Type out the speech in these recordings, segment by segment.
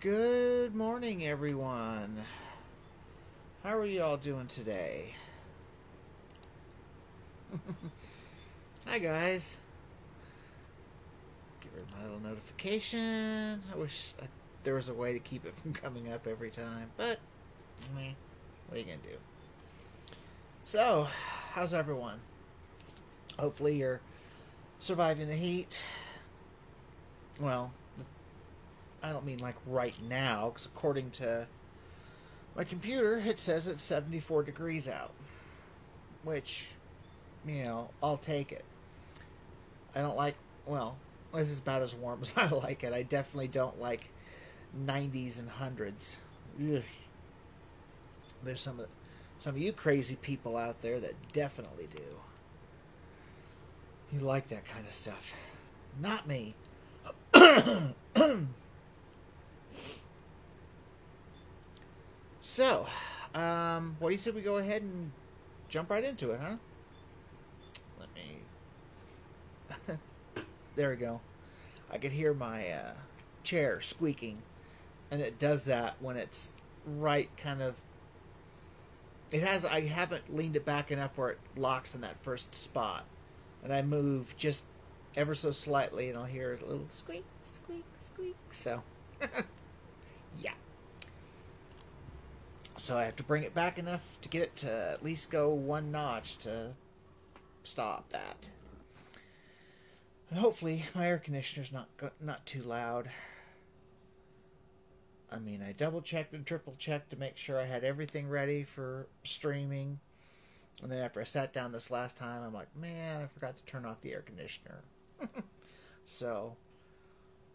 Good morning, everyone. How are you all doing today? Hi, guys. Get rid of my little notification. I wish I, there was a way to keep it from coming up every time, but meh, what are you going to do? So, how's everyone? Hopefully, you're surviving the heat. Well, I don't mean like right now, because according to my computer, it says it's 74 degrees out. Which, you know, I'll take it. I don't like, well, this is about as warm as I like it. I definitely don't like 90s and 100s. Ugh. There's some of, some of you crazy people out there that definitely do. You like that kind of stuff. Not me. So, um, what do you say we go ahead and jump right into it, huh? Let me. there we go. I could hear my uh, chair squeaking, and it does that when it's right kind of. It has. I haven't leaned it back enough where it locks in that first spot, and I move just ever so slightly, and I'll hear a little squeak, squeak, squeak. So, yeah. So I have to bring it back enough to get it to at least go one notch to stop that. And hopefully my air conditioner's not not too loud. I mean, I double checked and triple checked to make sure I had everything ready for streaming. And then after I sat down this last time, I'm like, man, I forgot to turn off the air conditioner. so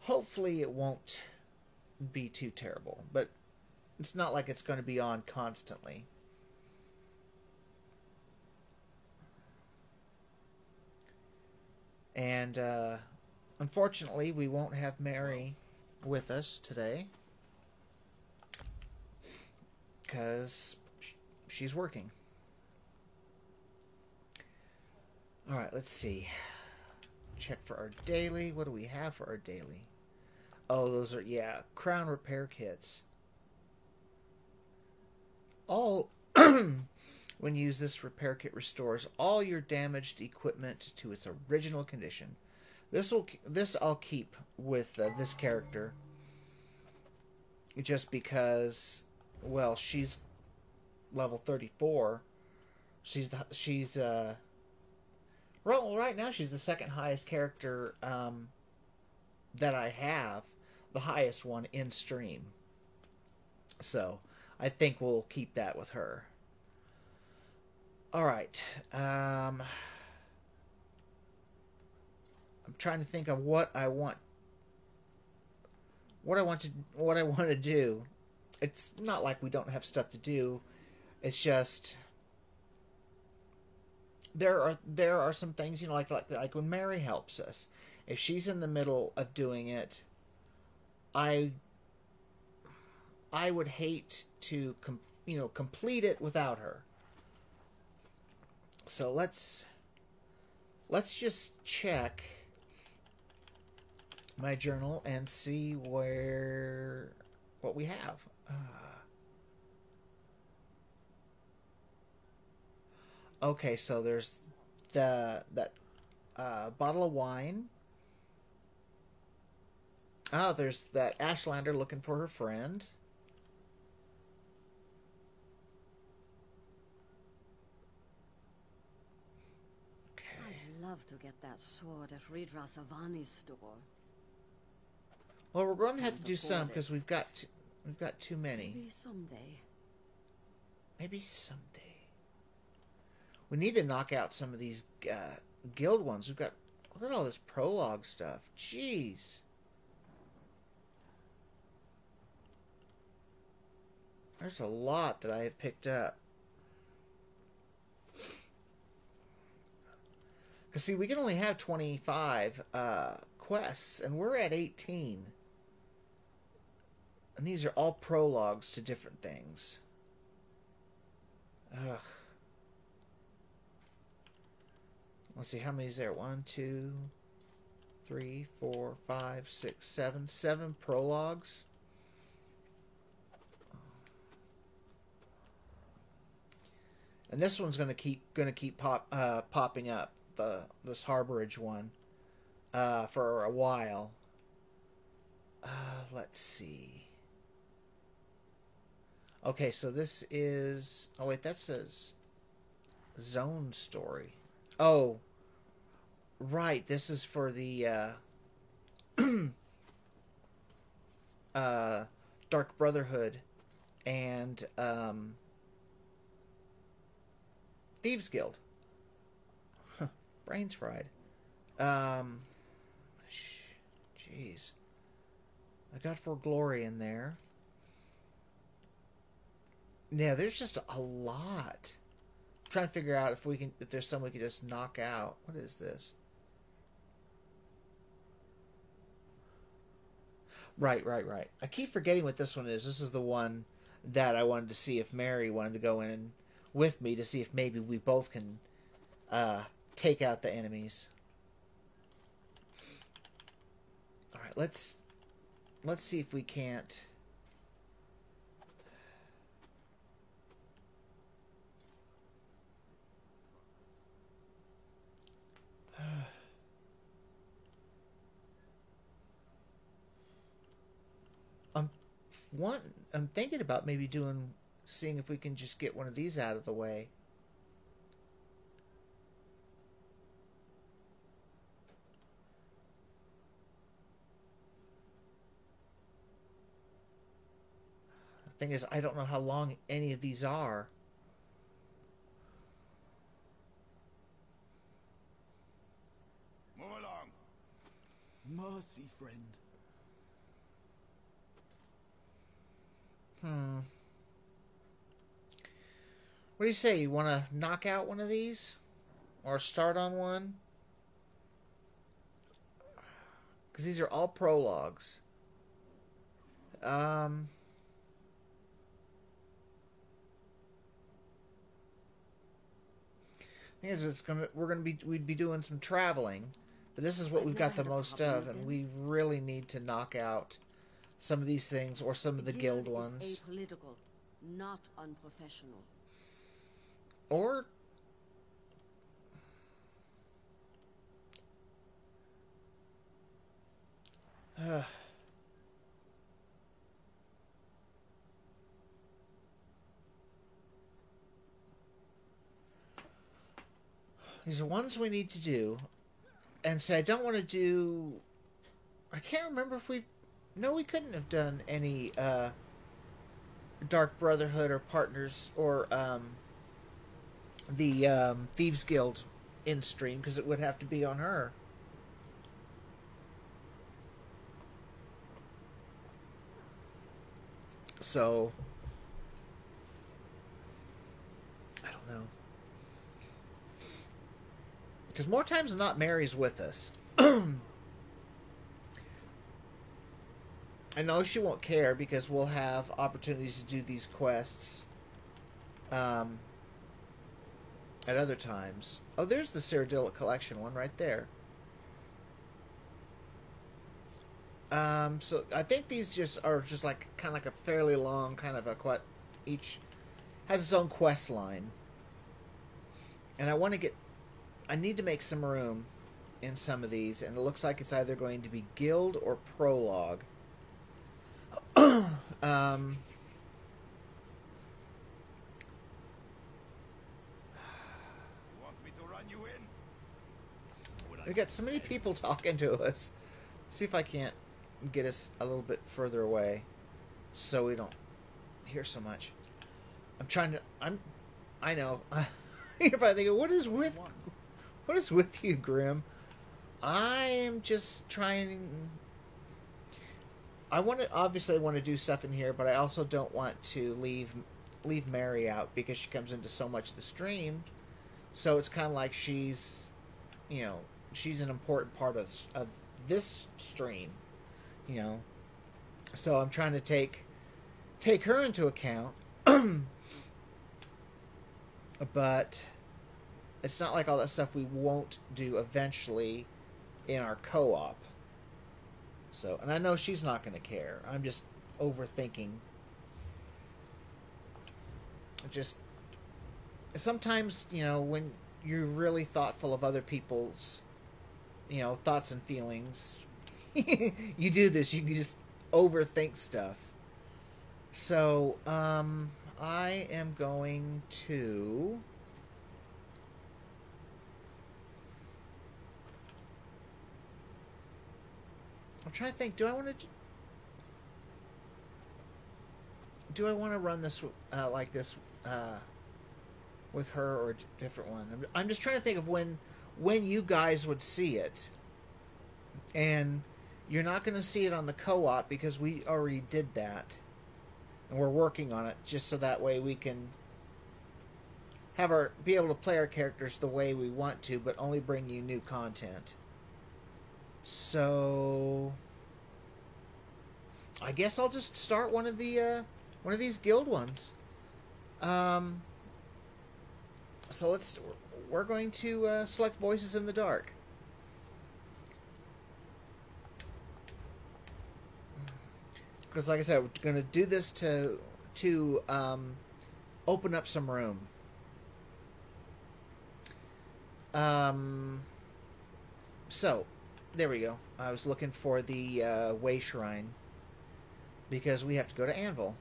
hopefully it won't be too terrible. But it's not like it's going to be on constantly. And uh, unfortunately, we won't have Mary with us today because she's working. All right, let's see. Check for our daily. What do we have for our daily? Oh, those are, yeah, crown repair kits all when used this repair kit restores all your damaged equipment to its original condition. This will this i'll keep with uh, this character. Just because well she's level 34 she's the, she's uh well right now she's the second highest character um that i have the highest one in stream. So I think we'll keep that with her. All right. Um, I'm trying to think of what I want. What I want to what I want to do. It's not like we don't have stuff to do. It's just there are there are some things you know like like like when Mary helps us. If she's in the middle of doing it, I I would hate to com- you know complete it without her. So let's let's just check my journal and see where what we have. Uh, okay, so there's the that uh, bottle of wine. Oh, there's that Ashlander looking for her friend. Love to get that sword at Ridra Savani's store. Well, we're going to have to do some because we've got too, we've got too many. Maybe someday. Maybe someday. We need to knock out some of these uh, guild ones. We've got look at all this prologue stuff. Jeez. There's a lot that I have picked up. Because, see, we can only have 25 uh, quests, and we're at 18. And these are all prologues to different things. Ugh. Let's see, how many is there? One, two, three, four, five, six, seven. Seven prologues. And this one's gonna keep gonna keep pop uh, popping up the this Harborage one uh, for a while. Uh, let's see. Okay, so this is. Oh wait, that says zone story. Oh, right. This is for the uh, uh, Dark Brotherhood and um, Thieves Guild. Brains fried. Um, jeez. I got for glory in there. Yeah, there's just a lot. I'm trying to figure out if we can, if there's some we could just knock out. What is this? Right, right, right. I keep forgetting what this one is. This is the one that I wanted to see if Mary wanted to go in with me to see if maybe we both can uh, take out the enemies. All right, let's let's see if we can't. I'm one. I'm thinking about maybe doing, seeing if we can just get one of these out of the way. Thing is, I don't know how long any of these are. Move along. Mercy, friend. Hmm. What do you say? You want to knock out one of these? Or start on one? Because these are all prologues. Um. Thing is, it's gonna we're gonna be we'd be doing some traveling, but this is what we've got the most of, and we really need to knock out some of these things or some of the guild ones. apolitical, not unprofessional. Or uh, these are ones we need to do, and so I don't want to do. I can't remember if we. No, we couldn't have done any uh, Dark Brotherhood or partners or um, the um, Thieves Guild in stream because it would have to be on her. So I don't know. Because more times than not, Mary's with us. I know she won't care because we'll have opportunities to do these quests. Um, at other times. Oh, there's the Cyrodiilic collection one right there. Um, so I think these just are just like kind of like a fairly long kind of a quest. Each has its own quest line, and I want to get. I need to make some room in some of these, and it looks like it's either going to be guild or prologue. um, Want me to run you in? We got so many people talking to us. See if I can't get us a little bit further away, so we don't hear so much. I'm trying to. I'm. I know. You're probably thinking, what is with, what is with you, Grim? I am just trying. I want to obviously I want to do stuff in here, but I also don't want to leave leave Mary out because she comes into so much the stream. So it's kind of like she's, you know, she's an important part of of this stream, you know. So I'm trying to take take her into account, but it's not like all that stuff we won't do eventually in our co-op. So, and I know she's not going to care. I'm just overthinking. Just sometimes you know when you're really thoughtful of other people's you know thoughts and feelings you do this you just overthink stuff so um i am going to trying to think do i want to do i want to run this uh, like this uh, with her or a different one. I'm, I'm just trying to think of when when you guys would see it, and you're not going to see it on the co-op because we already did that, and we're working on it just so that way we can have our be able to play our characters the way we want to, but only bring you new content. So. I guess I'll just start one of the uh, one of these guild ones. Um, so let's we're going to uh, select voices in the dark. Because, like I said, we're going to do this to to um, open up some room. Um, so, there we go. I was looking for the uh, way shrine because we have to go to Anvil.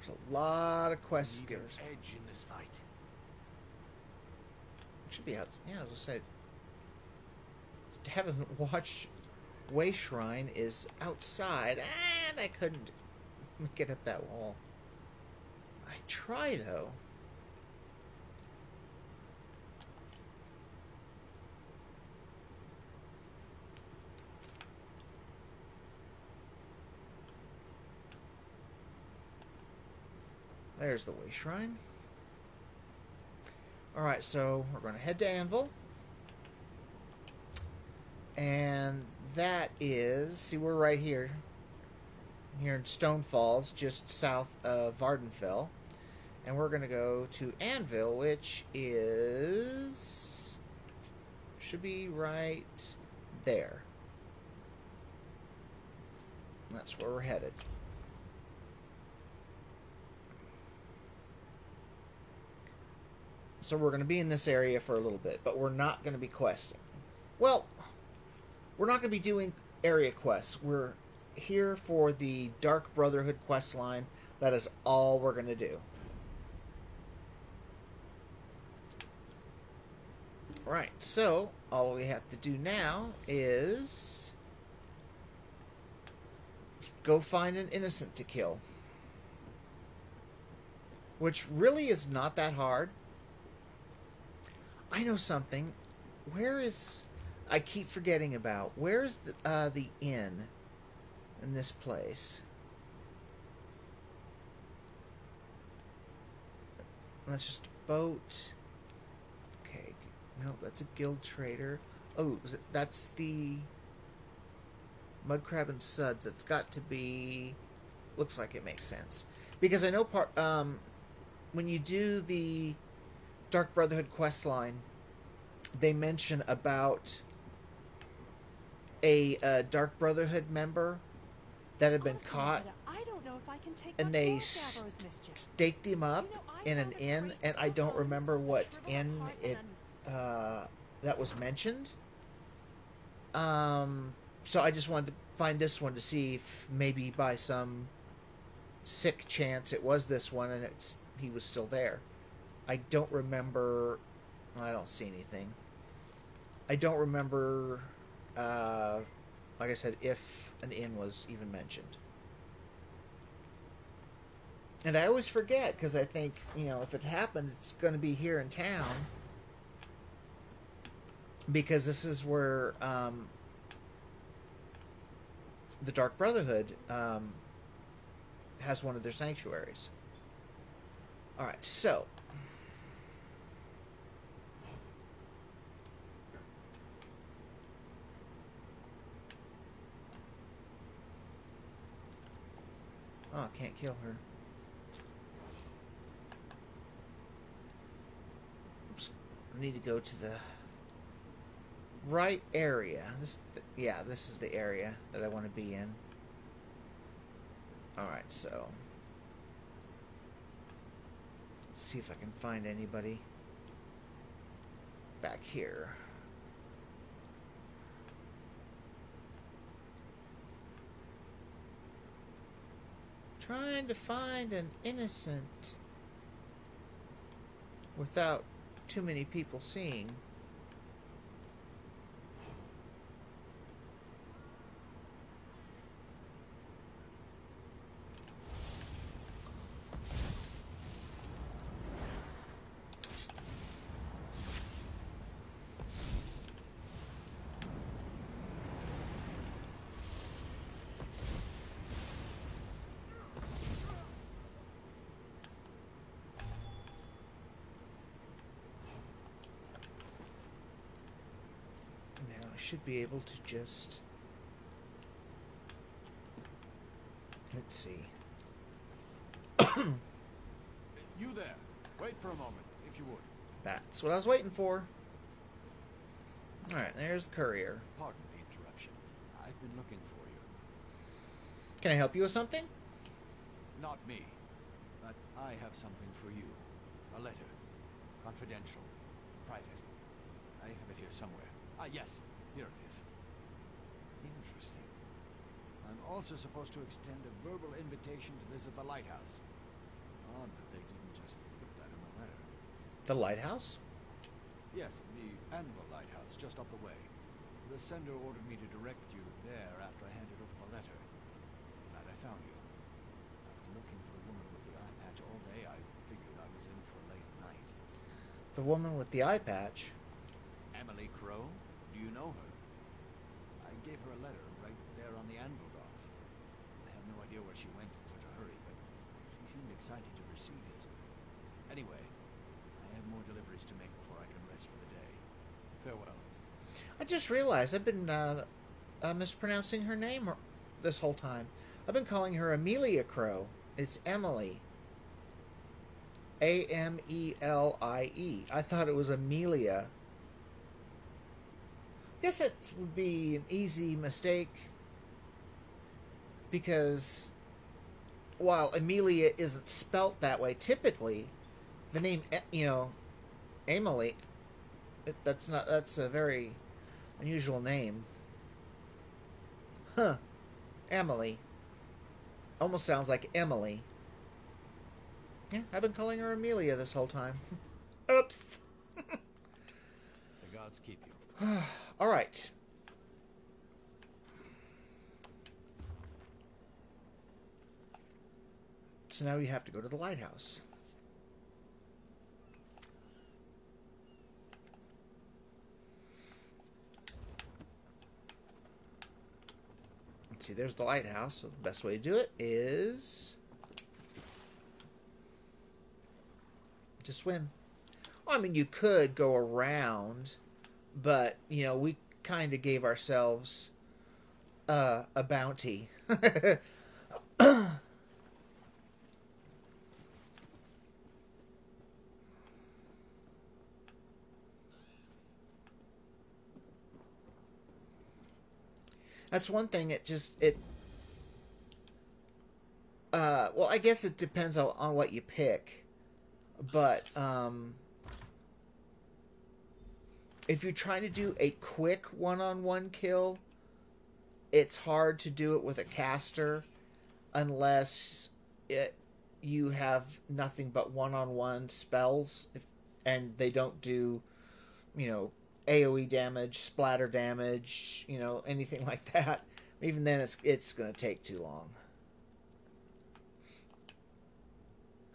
There's a lot of quest givers. edge in this fight. It should be out. Yeah, as I said, Davon's Watch Way Shrine is outside, and I couldn't get up that wall. I try though. There's the Way Shrine. Alright, so we're going to head to Anvil. And that is, see, we're right here. Here in Stonefalls, just south of Vvardenfell. And we're going to go to Anvil, which is. should be right there. That's where we're headed. So we're going to be in this area for a little bit, but we're not going to be questing. Well, we're not going to be doing area quests. We're here for the Dark Brotherhood quest line. That is all we're going to do. Right, so all we have to do now is go find an innocent to kill. Which really is not that hard. I know something. Where is I keep forgetting about? Where's the uh, the inn in this place? That's just a boat. Okay, no, that's a guild trader. Oh, it, that's the mud crab and suds. It's got to be. Looks like it makes sense because I know part. Um, when you do the Dark Brotherhood quest line, they mention about a uh, Dark Brotherhood member that had been caught, Ida, I don't know if I can take and they more of s- Davros mischief. staked him up in an inn, and I don't remember what inn it uh, that was mentioned. Um, so I just wanted to find this one to see if maybe by some sick chance it was this one, and it's he was still there. I don't remember. I don't see anything. I don't remember. Uh, like I said, if an inn was even mentioned. And I always forget because I think, you know, if it happened, it's going to be here in town. Because this is where um, the Dark Brotherhood um, has one of their sanctuaries. All right, so. Oh, can't kill her. Oops. I need to go to the right area. This yeah, this is the area that I want to be in. Alright, so. Let's see if I can find anybody back here. Trying to find an innocent without too many people seeing. Now I should be able to just. Let's see. You there. Wait for a moment, if you would. That's what I was waiting for. Alright, there's the courier. Pardon the interruption. I've been looking for you. Can I help you with something? Not me. But I have something for you. A letter. Confidential. Private. I have it here somewhere. Ah, yes. Here it is. Interesting. I'm also supposed to extend a verbal invitation to visit the lighthouse. Odd that they didn't just put that in the letter. The lighthouse? Yes, the Anvil Lighthouse, just up the way. The sender ordered me to direct you there after I handed over the letter. Glad I found you. After looking for the woman with the eye patch all day, I figured I was in for a late night. The woman with the eye patch. Amelie Crowe? Do you know her? I gave her a letter right there on the Anvil docks. I have no idea where she went in such a hurry, but she seemed excited to receive it. Anyway, I have more deliveries to make before I can rest for the day. Farewell. I just realized I've been uh, uh, mispronouncing her name this whole time. I've been calling her Amelia Crow. It's Amelie. A M E L I E. I thought it was Amelia. Guess it would be an easy mistake because while Amelia isn't spelt that way typically, the name you know, Amelie, that's not that's a very unusual name. Huh. Amelie. Almost sounds like Emily. Yeah, I've been calling her Amelia this whole time. Oops. The gods keep you. All right. So now you have to go to the lighthouse. Let's see, there's the lighthouse. So the best way to do it is to swim. Well, I mean, you could go around, but you know, we kind of gave ourselves uh, a bounty. That's one thing. It just it. Uh, well, I guess it depends on, on what you pick, but um, if you're trying to do a quick one-on-one kill, it's hard to do it with a caster unless it you have nothing but one-on-one spells if, and they don't do you know AoE damage, splatter damage, you know, anything like that. Even then it's it's going to take too long.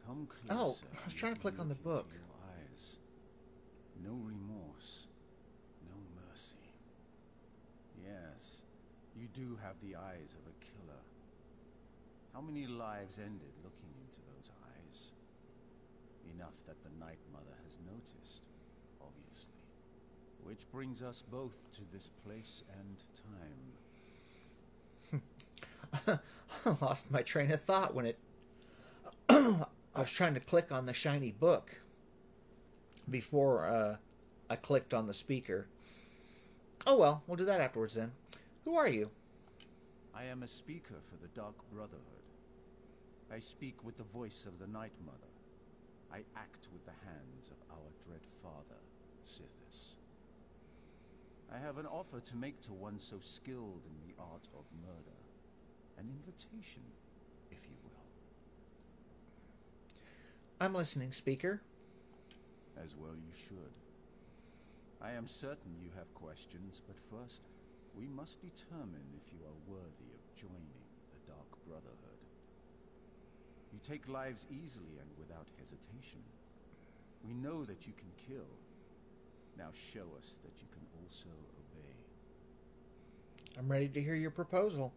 Come Oh. I was trying to click on the book. eyes. No remorse, no mercy. Yes, you do have the eyes of a killer. How many lives ended looking into those eyes? Enough that the Night Mother has noticed, obviously. Which brings us both to this place and time. I lost my train of thought when it. I was trying to click on the shiny book before uh, I clicked on the speaker. Oh well, we'll do that afterwards then. Who are you? I am a speaker for the Dark Brotherhood. I speak with the voice of the Night Mother. I act with the hands of our dread father. I have an offer to make to one so skilled in the art of murder. An invitation, if you will. I'm listening, speaker. As well you should. I am certain you have questions, but first, we must determine if you are worthy of joining the Dark Brotherhood. You take lives easily and without hesitation. We know that you can kill. Now show us that you can also obey. I'm ready to hear your proposal.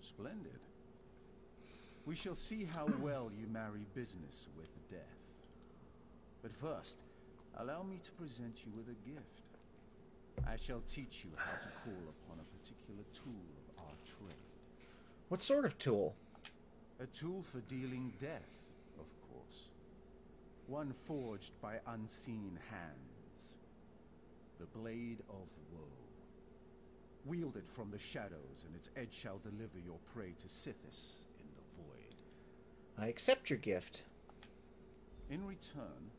Splendid. We shall see how well you marry business with death. But first, allow me to present you with a gift. I shall teach you how to call upon a particular tool of our trade. What sort of tool? A tool for dealing death, of course. One forged by unseen hands. The Blade of Woe. Wield it from the shadows, and its edge shall deliver your prey to Sithis in the void. I accept your gift. In return,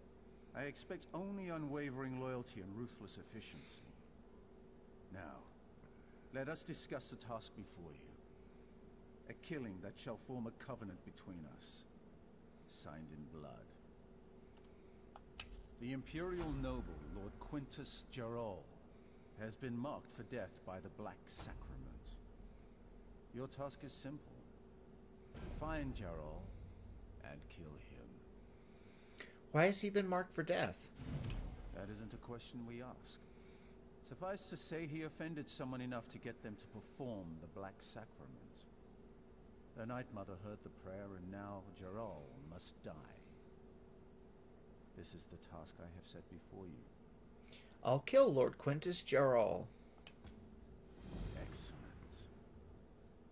I expect only unwavering loyalty and ruthless efficiency. Now, let us discuss the task before you. A killing that shall form a covenant between us, signed in blood. The Imperial noble, Lord Quintus Gerol, has been marked for death by the Black Sacrament. Your task is simple. Find Gerol and kill him. Why has he been marked for death? That isn't a question we ask. Suffice to say he offended someone enough to get them to perform the Black Sacrament. The Night Mother heard the prayer and now Gerol must die. This is the task I have set before you. I'll kill Lord Quintus Gerol. Excellent.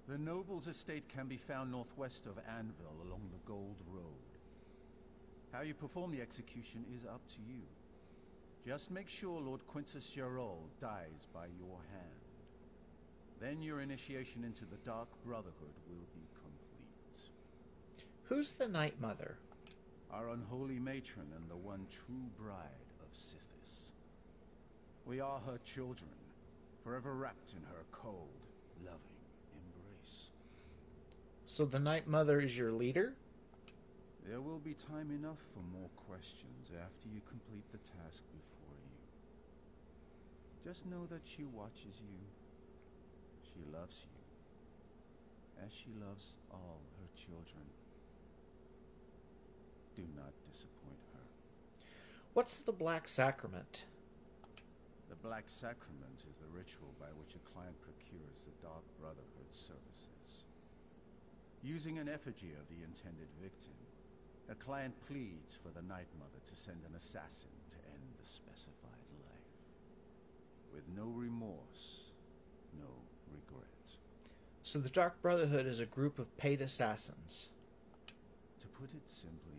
The noble's estate can be found northwest of Anvil along the Gold Road. How you perform the execution is up to you. Just make sure Lord Quintus Gerol dies by your hand. Then your initiation into the Dark Brotherhood will be complete. Who's the Night Mother? Our unholy matron and the one true bride of Sithis. We are her children, forever wrapped in her cold, loving embrace. So the Night Mother is your leader? There will be time enough for more questions after you complete the task before you. Just know that she watches you. She loves you. As she loves all her children. Do not disappoint her. What's the Black Sacrament? The Black Sacrament is the ritual by which a client procures the Dark Brotherhood services. Using an effigy of the intended victim, a client pleads for the Night Mother to send an assassin to end the specified life. With no remorse, no regret. So the Dark Brotherhood is a group of paid assassins. To put it simply.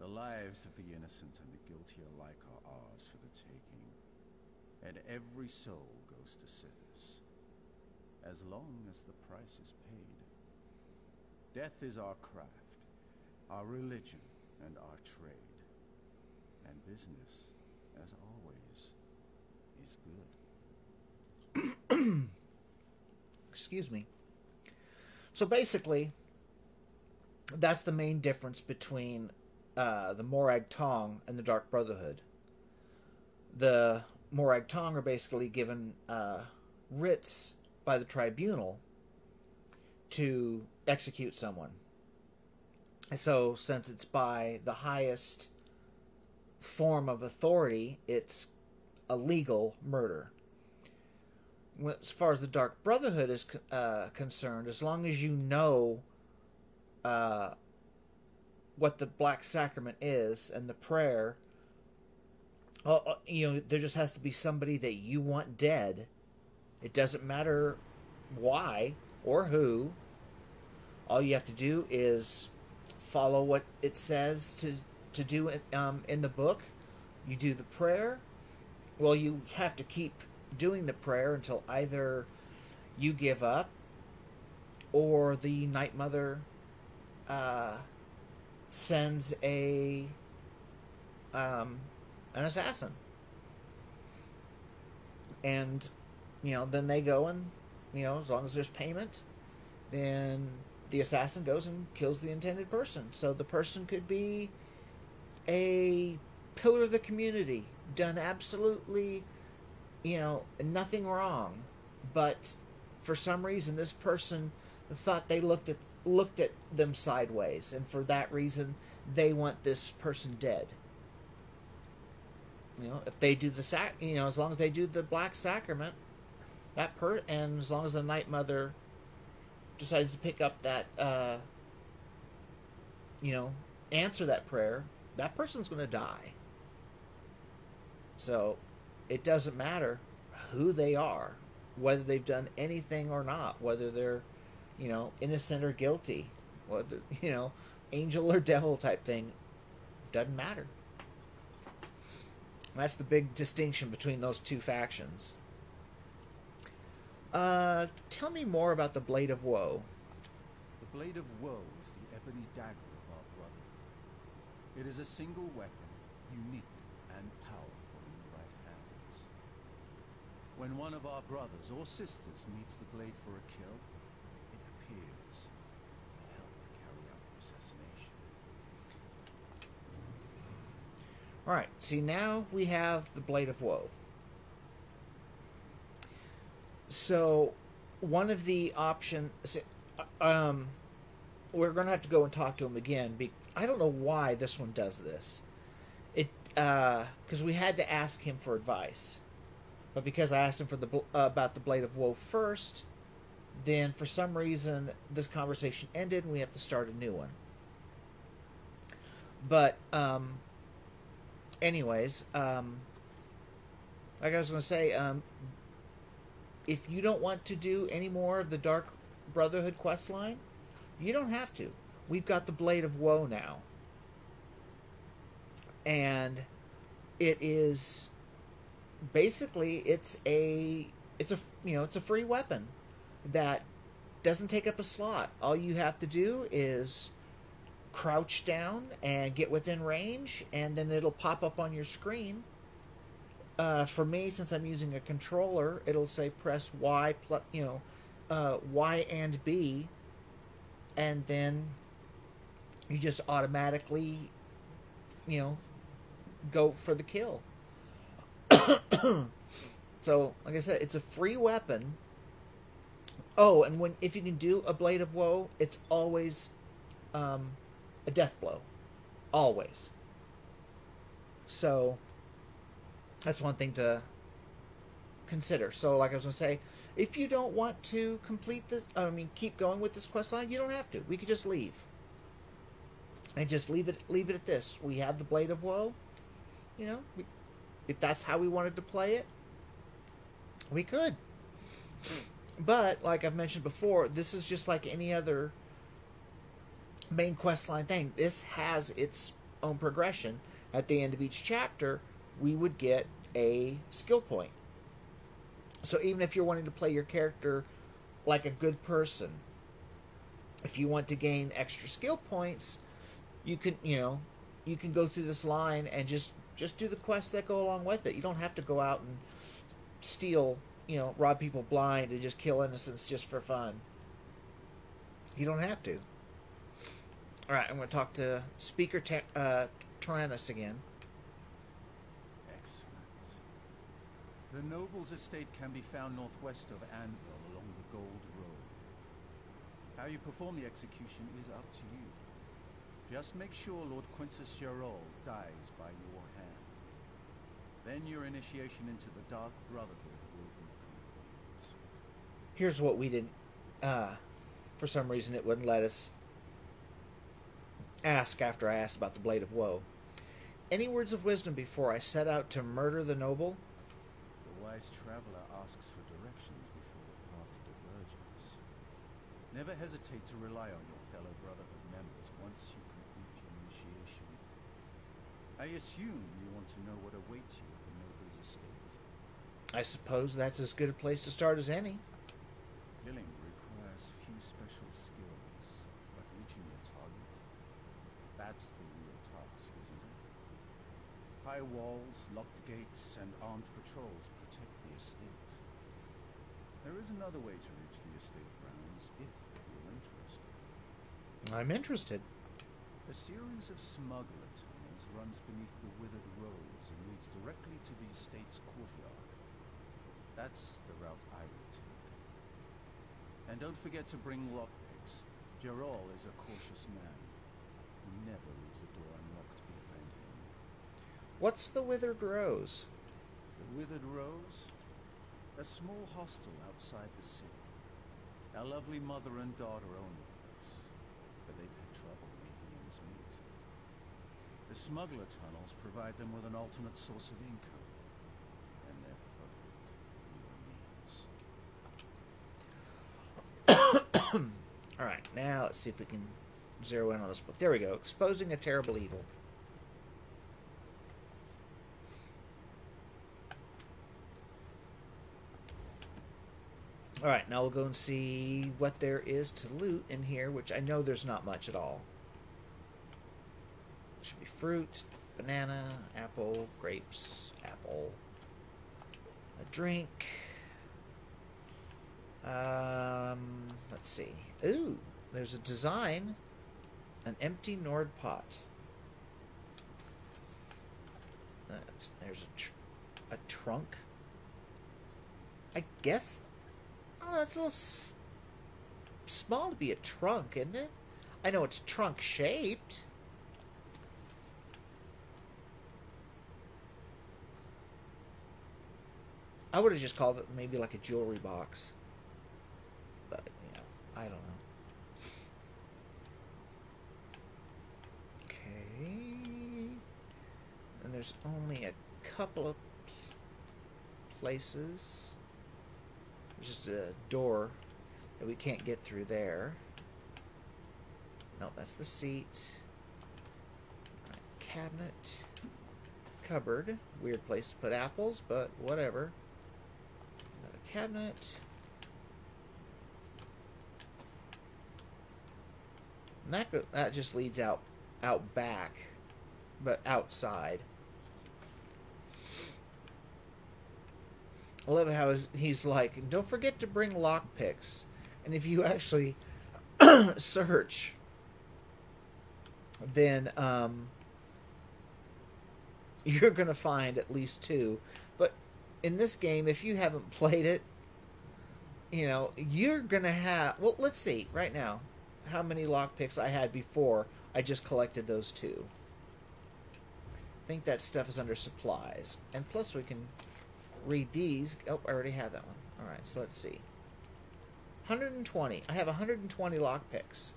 The lives of the innocent and the guilty alike are ours for the taking. And every soul goes to Sithis. As long as the price is paid. Death is our craft, our religion, and our trade. And business, as always, is good. Excuse me. So basically, that's the main difference between uh, the Morag Tong and the Dark Brotherhood. The Morag Tong are basically given uh, writs by the tribunal to execute someone. So, since it's by the highest form of authority, it's a legal murder. As far as the Dark Brotherhood is uh, concerned, as long as you know uh, what the Black Sacrament is and the prayer, uh, uh, you know, there just has to be somebody that you want dead. It doesn't matter why or who. All you have to do is follow what it says to to do it um, in the book. You do the prayer. Well, you have to keep doing the prayer until either you give up or the Night Mother uh, sends a um, an assassin, and you know then they go and you know as long as there's payment, then the assassin goes and kills the intended person. So the person could be a pillar of the community, done absolutely, you know, nothing wrong, but for some reason this person thought they looked at looked at them sideways, and for that reason they want this person dead. You know, if they do the sac, you know, as long as they do the black sacrament, that per, and as long as the night mother decides to pick up that, uh, you know, answer that prayer, that person's going to die. So, it doesn't matter who they are, whether they've done anything or not, whether they're, you know, innocent or guilty, whether you know, angel or devil type thing, doesn't matter. That's the big distinction between those two factions. Uh, tell me more about the Blade of Woe. The Blade of Woe is the ebony dagger of our brother. It is a single weapon, unique and powerful in the right hands. When one of our brothers or sisters needs the blade for a kill, it appears to help carry out the assassination. Alright, see now we have the Blade of Woe. So, one of the options, um, we're going to have to go and talk to him again. Be, I don't know why this one does this. It because we had to ask him for advice, but because I asked him for the uh, about the Blade of Woe first, then for some reason this conversation ended and we have to start a new one. But um, anyways, um, like I was going to say, um, if you don't want to do any more of the Dark Brotherhood quest line, you don't have to. We've got the Blade of Woe now. And it is basically it's a it's a you know, it's a free weapon that doesn't take up a slot. All you have to do is crouch down and get within range and then it'll pop up on your screen uh, for me, since I'm using a controller, it'll say press Y plus, you know, uh, Y and B, and then you just automatically, you know, go for the kill. so, like I said, it's a free weapon. Oh, and when if you can do a blade of woe, it's always um, a death blow, always. So that's one thing to consider. So, like I was gonna say, if you don't want to complete this, I mean, keep going with this quest line, you don't have to. We could just leave and just leave it leave it at this. We have the Blade of Woe. You know, we, if that's how we wanted to play it, we could. But like I've mentioned before, this is just like any other main quest line thing. This has its own progression. At the end of each chapter, we would get a skill point. So even if you're wanting to play your character like a good person, if you want to gain extra skill points, you can, you know, you can go through this line and just just do the quests that go along with it. You don't have to go out and steal, you know, rob people blind and just kill innocents just for fun. You don't have to. All right, I'm going to talk to Speaker T- uh, Terenus again. Excellent. The noble's estate can be found northwest of Anvil along the Gold Road. How you perform the execution is up to you. Just make sure Lord Quintus Gerol dies by your hand. Then your initiation into the Dark Brotherhood will be complete. Here's what we didn't. Uh, for some reason, it wouldn't let us ask after I asked about the Blade of Woe. Any words of wisdom before I set out to murder the noble? The wise traveler asks for directions before the path diverges. Never hesitate to rely on your fellow Brotherhood members once you complete your initiation. I assume you want to know what awaits you at the noble's estate. I suppose that's as good a place to start as any. Killing requires few special skills, but reaching your target, that's the real task, isn't it? High walls, locked gates, and armed patrols protect the estate. There is another way to reach the estate grounds if you're interested. I'm interested. A series of smuggler tunnels runs beneath the withered rose and leads directly to the estate's courtyard. That's the route I would take. And don't forget to bring lockpicks. Gerol is a cautious man. He never leaves the door unlocked behind him. What's the withered rose? The Withered Rose? A small hostel outside the city. Our lovely mother and daughter own the place, but they've had trouble making ends meet. The smuggler tunnels provide them with an alternate source of income, and they're perfect for your needs. All right, now let's see if we can zero in on this book. There we go. Exposing a terrible evil. All right, now we'll go and see what there is to loot in here, which I know there's not much at all. Should be fruit, banana, apple, grapes, apple, a drink. Um, let's see. Ooh, there's a design, an empty Nord pot. That's, there's a tr- a trunk. I guess. Oh, that's a little s- small to be a trunk, isn't it? I know it's trunk shaped. I would have just called it maybe like a jewelry box. But, you know, I don't know. Okay. And there's only a couple of places. Just a door that we can't get through there. No, that's the seat. Alright, cabinet. Cupboard. Weird place to put apples, but whatever. Another cabinet. And that that just leads out out back, but outside. I love how he's- like, don't forget to bring lockpicks. And if you actually search, then um, you're going to find at least two. But in this game, if you haven't played it, you know, you're going to have. Well, let's see right now how many lockpicks I had before I just collected those two. I think that stuff is under supplies. And plus, we can read these. Oh, I already have that one. All right, so let's see. 120. I have 120 lockpicks.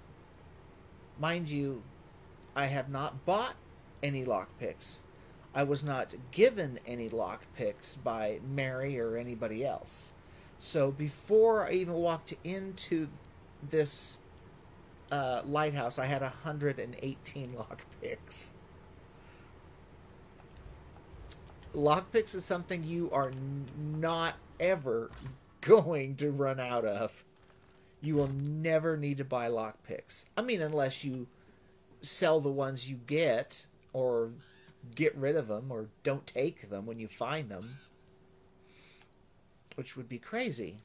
Mind you, I have not bought any lockpicks. I was not given any lockpicks by Mary or anybody else. So before I even walked into this uh, lighthouse, I had 118 lockpicks. Lockpicks is something you are not ever going to run out of. You will never need to buy lockpicks. I mean, unless you sell the ones you get or get rid of them or don't take them when you find them, which would be crazy.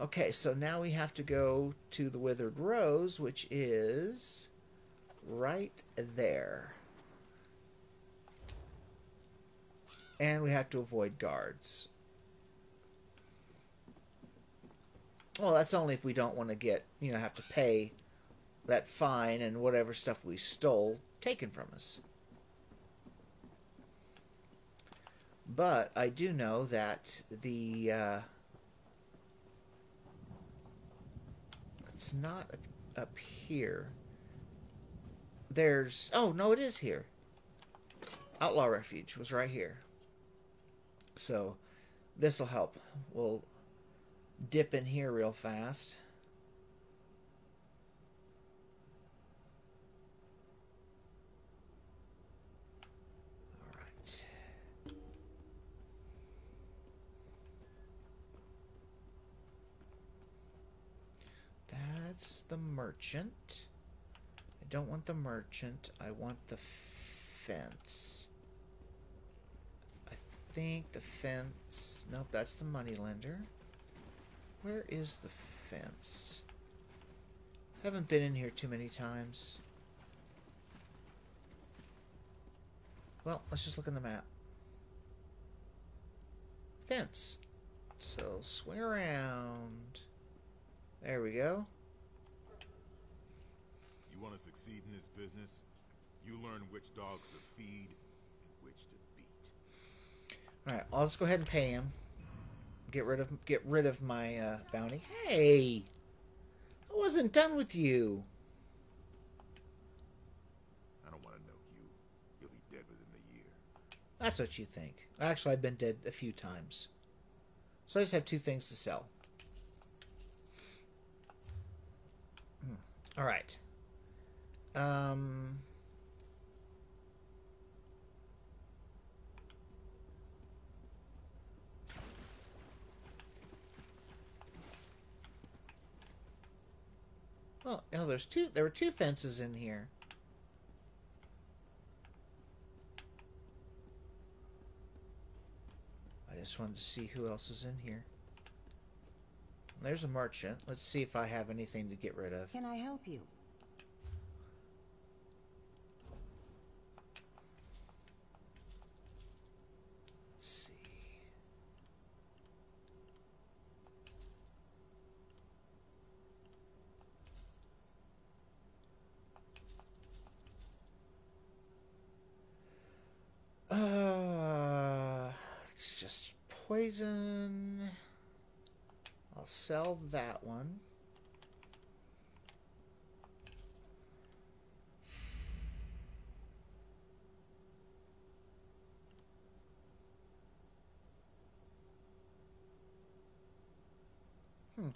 Okay, so now we have to go to the Withered Rose, which is right there. And we have to avoid guards. Well, that's only if we don't want to get, you know, have to pay that fine and whatever stuff we stole taken from us. But I do know that the uh, it's not up here. There's oh no, it is here. Outlaw Refuge was right here. So this will help. We'll dip in here real fast. All right. That's the merchant. I don't want the merchant. I want the fence. Think the fence. Nope, that's the moneylender. Where is the fence? Haven't been in here too many times. Well, let's just look in the map. Fence. So swing around. There we go. You want to succeed in this business? You learn which dogs to feed beat. All right, I'll just go ahead and pay him. Get rid of get rid of my uh, bounty. Hey, I wasn't done with you. I don't want to know you. You'll be dead within the year. That's what you think. Actually, I've been dead a few times, so I just have two things to sell. Hmm. All right. Um. Oh, no, there's two. There were two fences in here. I just wanted to see who else is in here. There's a merchant. Let's see if I have anything to get rid of. Can I help you? Let's see. Uh, it's just poison. I'll sell that one. Hmm.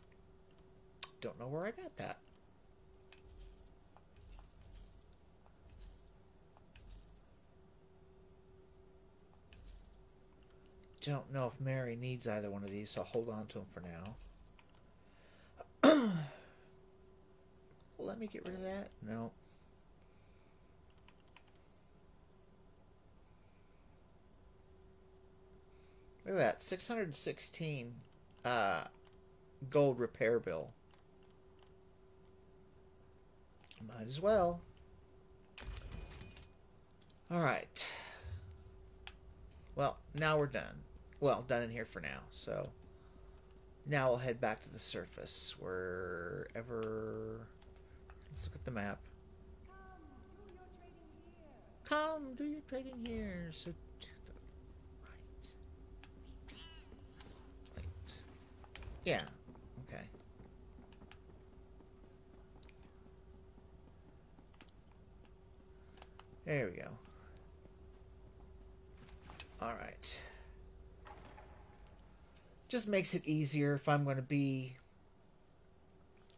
Don't know where I got that. Don't know if Mary needs either one of these, so I'll hold on to them for now. Let me get rid of that. No. Look at that. 616 uh, gold repair bill. Might as well. All right. Well, now we're done. Well, done in here for now. So now we'll head back to the surface wherever. Let's look at the map. Come, do your trading here. So to the right. Wait. Yeah. Okay. There we go. All right. Just makes it easier if I'm going to be,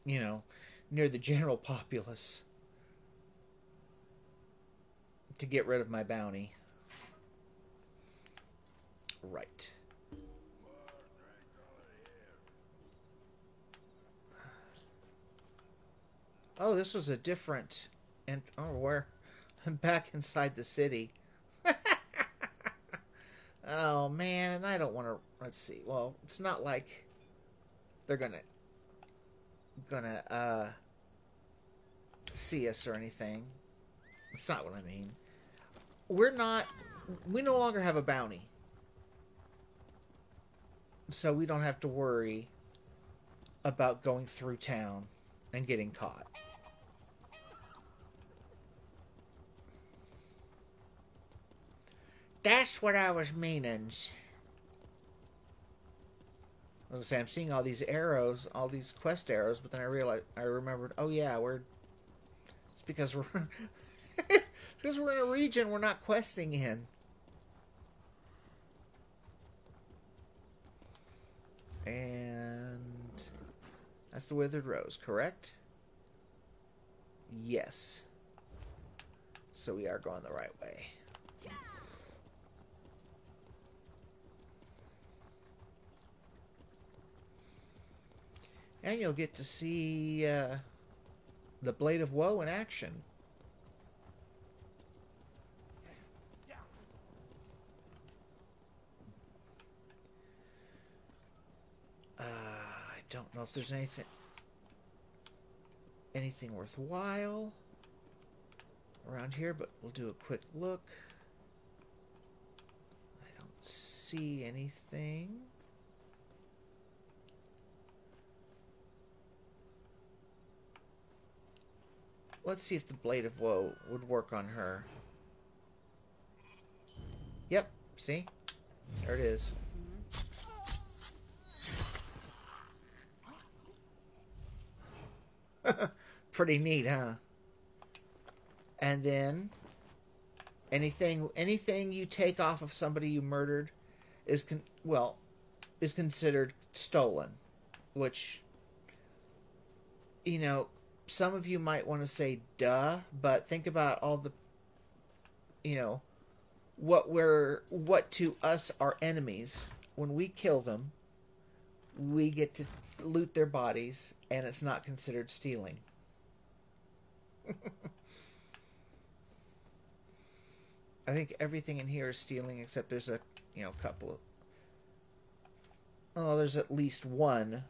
you know, near the general populace to get rid of my bounty. Right. Oh, this was a different. And oh, where? I'm back inside the city. oh man, and I don't want to. Let's see. Well, it's not like they're gonna gonna uh see us or anything. That's not what I mean. We're not. We no longer have a bounty, so we don't have to worry about going through town and getting caught. That's what I was meaning. I was gonna say I'm seeing all these arrows, all these quest arrows, but then I realized I remembered. Oh yeah, we're. It's because we're. it's because we're in a region we're not questing in. And that's the withered rose, correct? Yes. So we are going the right way. And you'll get to see uh, The Blade of Woe in action. Uh, I don't know if there's anything anything worthwhile around here, but we'll do a quick look. I don't see anything. Let's see if the Blade of Woe would work on her. Yep, see? There it is. Pretty neat, huh? And then anything anything you take off of somebody you murdered is con- well is considered stolen, which you know, some of you might want to say duh, but think about all the you know what we're what to us are enemies. When we kill them we get to loot their bodies and it's not considered stealing. I think everything in here is stealing except there's a you know couple of oh there's at least one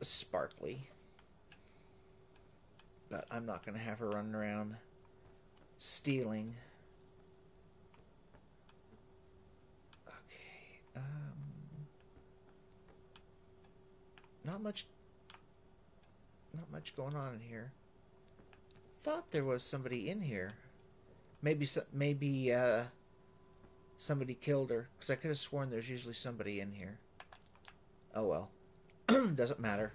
sparkly but i'm not going to have her running around stealing. Okay um not much not much going on in here. Thought there was somebody in here. Maybe maybe uh somebody killed her because i could have sworn there's usually somebody in here. Oh well. Doesn't matter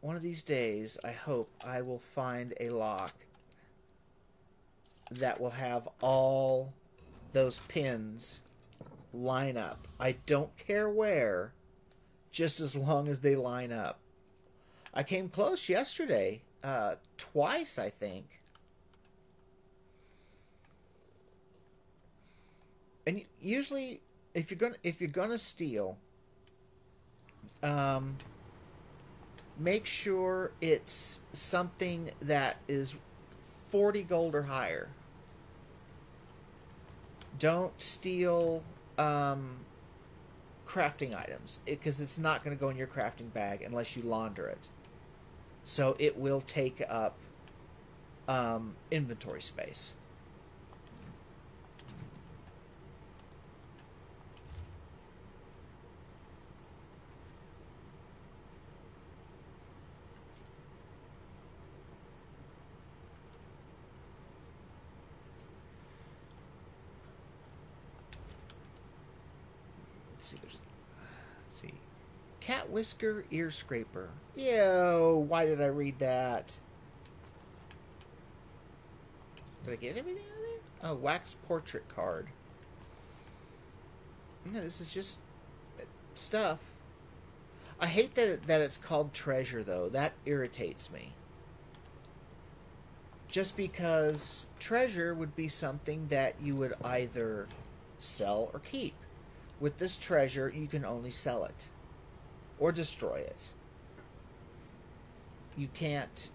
one of these days i hope i will find a lock that will have all those pins line up. I don't care where, just as long as they line up. I came close yesterday, uh, twice, I think. And usually, if you're gonna if you're gonna steal, um, make sure it's something that is forty gold or higher don't steal um, crafting items because it, it's not going to go in your crafting bag unless you launder it. So it will take up um, inventory space. See. There's, let's see. Cat whisker ear scraper. Ew. Why did I read that? Did I get everything out of there? Oh, wax portrait card. No, this is just stuff. I hate that it, that it's called treasure though. That irritates me. Just because treasure would be something that you would either sell or keep. With this treasure, you can only sell it or destroy it. You can't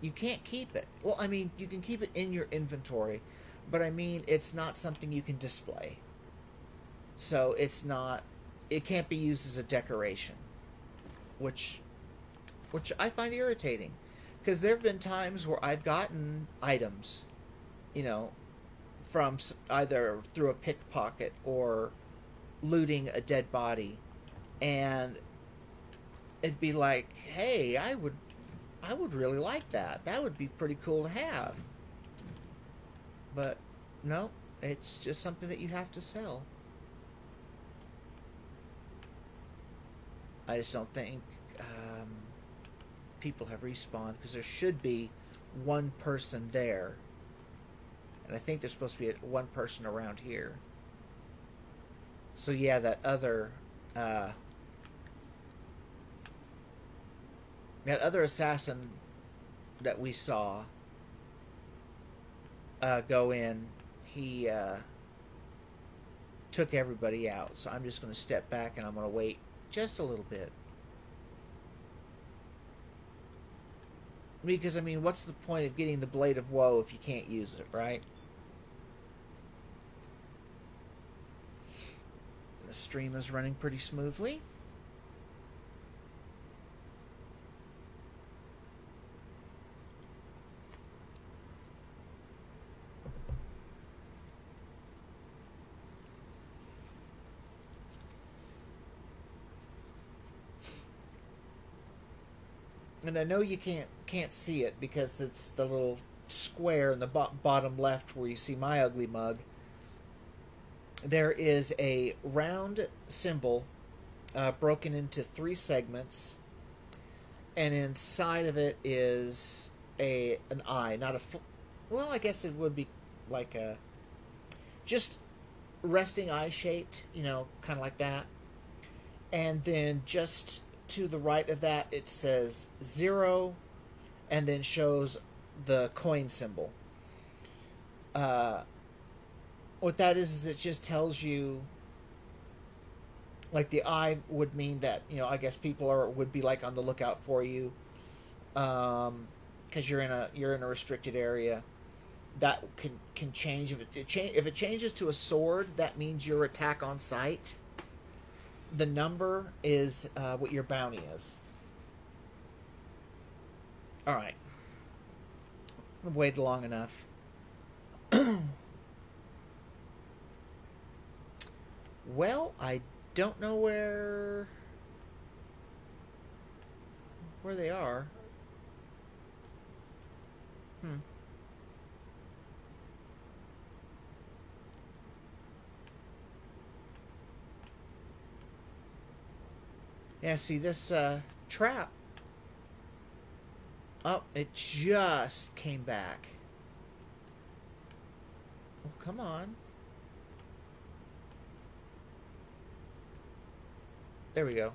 you can't keep it. Well, I mean, you can keep it in your inventory, but I mean, it's not something you can display. So, it's not it can't be used as a decoration, which which I find irritating because there've been times where I've gotten items, you know, from either through a pickpocket or looting a dead body. And it'd be like hey i would i would really like that. That would be pretty cool to have. But no it's just something that you have to sell. I just don't think um, people have respawned because there should be one person there. And i think there's supposed to be one person around here so yeah, that other uh, that other assassin that we saw uh, go in, he uh, took everybody out. So I'm just going to step back and I'm going to wait just a little bit. Because, I mean, what's the point of getting the Blade of Woe if you can't use it, right? The stream is running pretty smoothly. and I know you can't can't see it because it's the little square in the bo- bottom left where you see my ugly mug. There is a round symbol uh, broken into three segments, and inside of it is a an eye, not a well, I guess it would be like a just resting eye shaped, you know, kind of like that, and then just to the right of that, it says zero, and then shows the coin symbol. Uh, what that is is it just tells you, like the eye would mean that you know I guess people are would be like on the lookout for you, um, because you're in a you're in a restricted area. That can can change if it, it cha- if it changes to a sword. That means your attack on sight the number is uh, what your bounty is. All right. I've waited long enough. well, I don't know where where they are. Hmm. Yeah, see this uh, trap. Oh, it just came back. Oh, come on. There we go.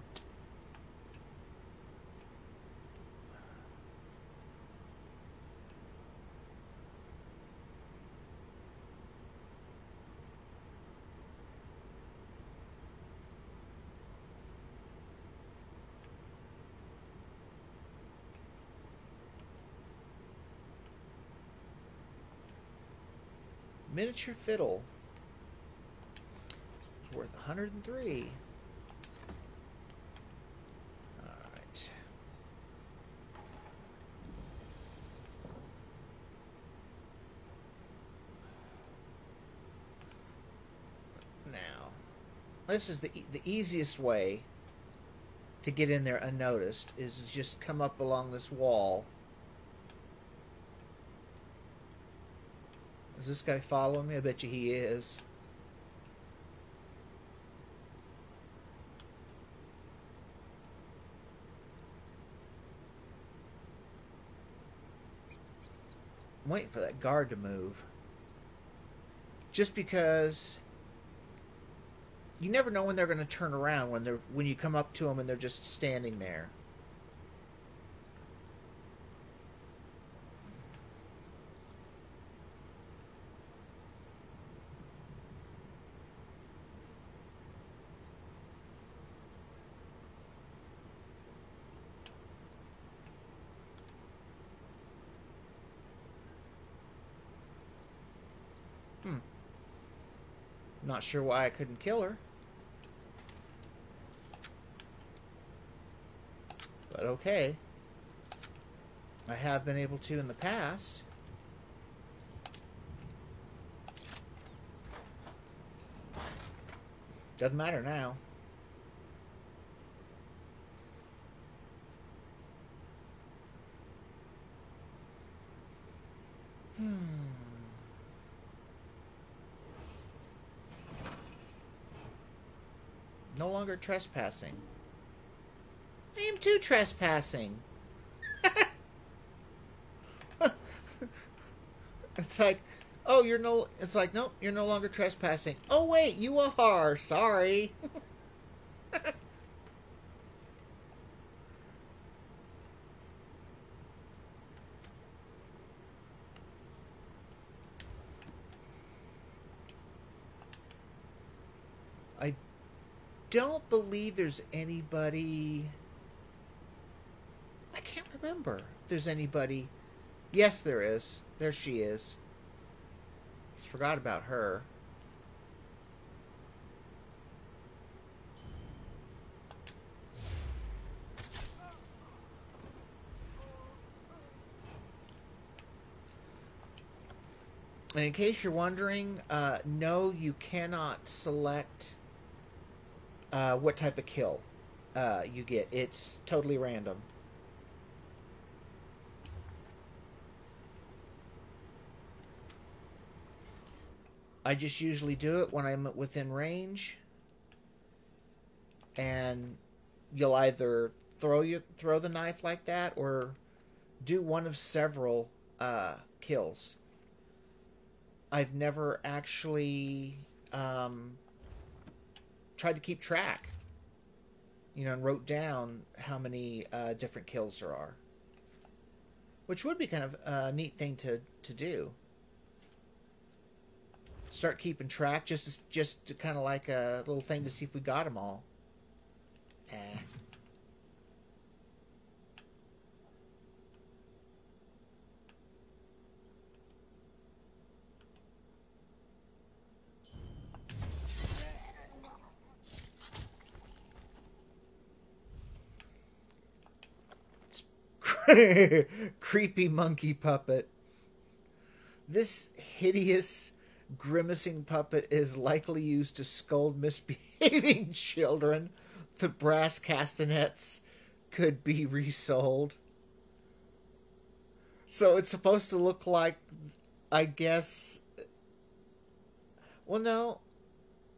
Miniature fiddle. It's worth 103. Alright. Now, this is the the easiest way to get in there unnoticed is just come up along this wall Is this guy following me? I bet you he is. I'm waiting for that guard to move. Just because you never know when they're going to turn around when they're when you come up to them and they're just standing there. Not sure why I couldn't kill her. But okay. I have been able to in the past. Doesn't matter now. Longer trespassing. I am too trespassing. it's like, oh, you're no. It's like, nope, you're no longer trespassing. Oh wait, you are. Sorry. I don't believe there's anybody. I can't remember if there's anybody. Yes, there is. There she is. Forgot about her. And in case you're wondering, uh, no, you cannot select uh, what type of kill uh, you get. It's totally random. I just usually do it when I'm within range, and you'll either throw you throw the knife like that or do one of several uh, kills. I've never actually um, tried to keep track, you know, and wrote down how many uh, different kills there are, which would be kind of a neat thing to to do. Start keeping track, just to, just to kind of like a little thing to see if we got them all. creepy monkey puppet. This hideous, grimacing puppet is likely used to scold misbehaving children. The brass castanets could be resold. So it's supposed to look like, I guess. Well, no.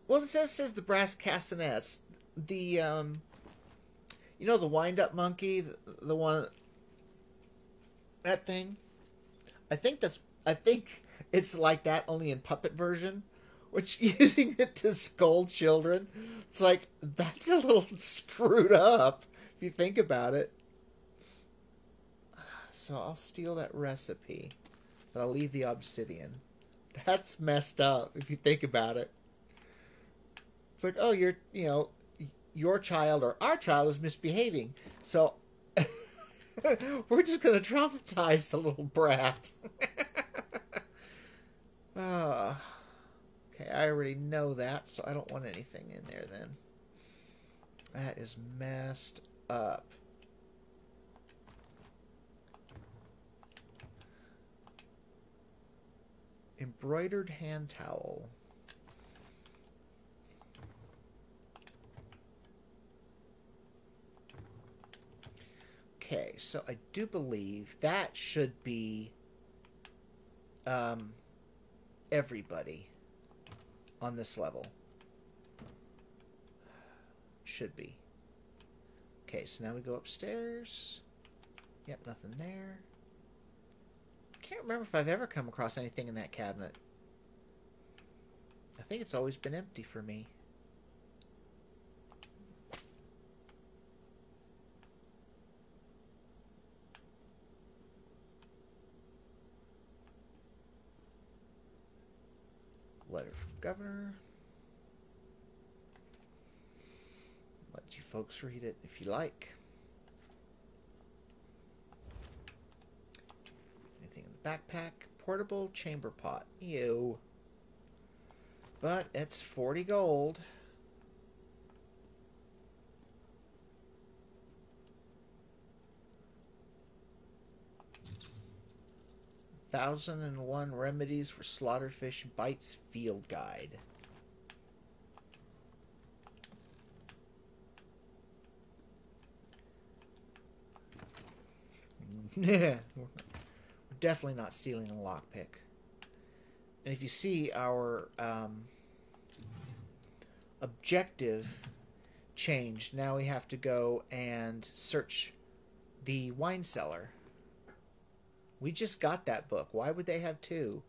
Well, it says, says the brass castanets. The, um, you know, the wind up monkey, the, the one that thing. I think that's I think it's like that only in puppet version, which using it to scold children, it's like that's a little screwed up if you think about it. So I'll steal that recipe, but I'll leave the obsidian. That's messed up if you think about it. It's like, oh, you're, you know, your child or our child is misbehaving. So We're just going to traumatize the little brat. uh, okay, I already know that, so I don't want anything in there then. That is messed up. Embroidered hand towel. Okay, so I do believe that should be um, everybody on this level. Should be. Okay, so now we go upstairs. Yep, nothing there. Can't remember if I've ever come across anything in that cabinet. I think it's always been empty for me. Letter from governor. Let you folks read it if you like. Anything in the backpack? Portable chamber pot. Ew. But it's 40 gold. Thousand and One Remedies for Slaughterfish Bites Field Guide. we're definitely not stealing a lockpick. And if you see our um, objective changed, now we have to go and search the wine cellar. We just got that book. Why would they have two?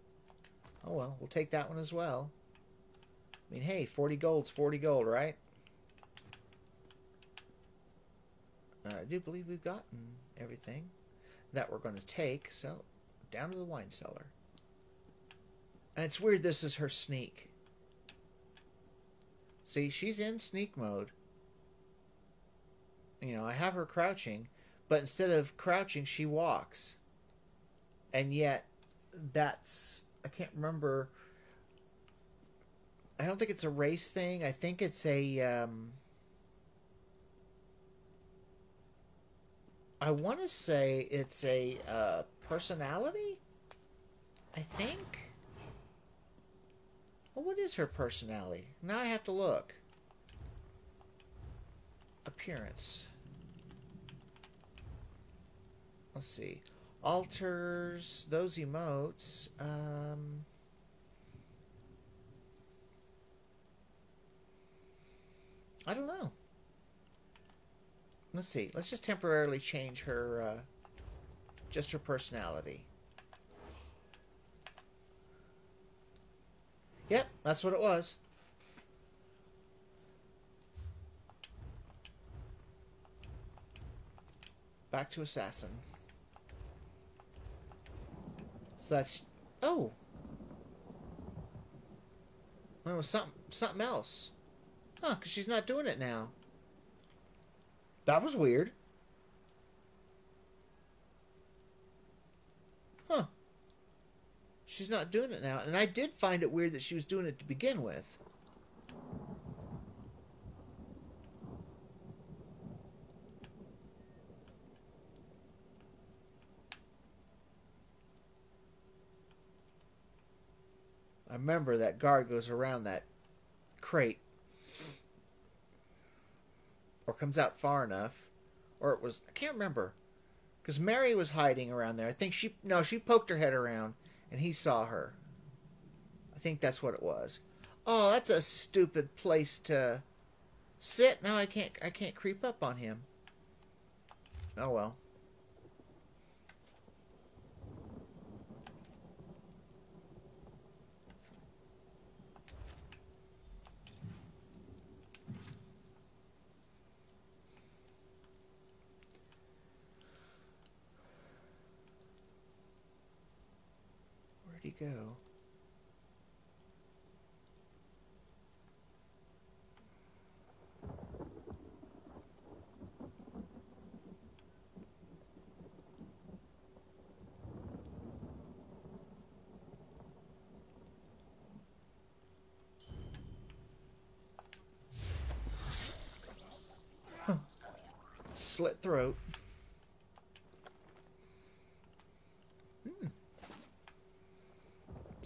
Oh well, we'll take that one as well. I mean, hey, 40 gold's 40 gold, right? Uh, I do believe we've gotten everything that we're going to take, so down to the wine cellar. And it's weird this is her sneak. See, she's in sneak mode. You know, I have her crouching, but instead of crouching, she walks. And yet, that's. I can't remember. I don't think it's a race thing. I think it's a. Um, I want to say it's a uh, personality. I think. Well, what is her personality? Now I have to look. Appearance. Let's see. Alters those emotes. Um, I don't know. Let's see. Let's just temporarily change her, uh, just her personality. Yep, that's what it was. Back to assassin. So that's oh. Well, it was something something else. Huh, because she's not doing it now. That was weird. Huh. She's not doing it now. And I did find it weird that she was doing it to begin with. Remember that guard goes around that crate or comes out far enough or it was I can't remember because Mary was hiding around there. I think she no, she poked her head around and he saw her. I think that's what it was. Oh, that's a stupid place to sit. Now I can't I can't creep up on him. Oh well. Go? Slit throat. Hmm.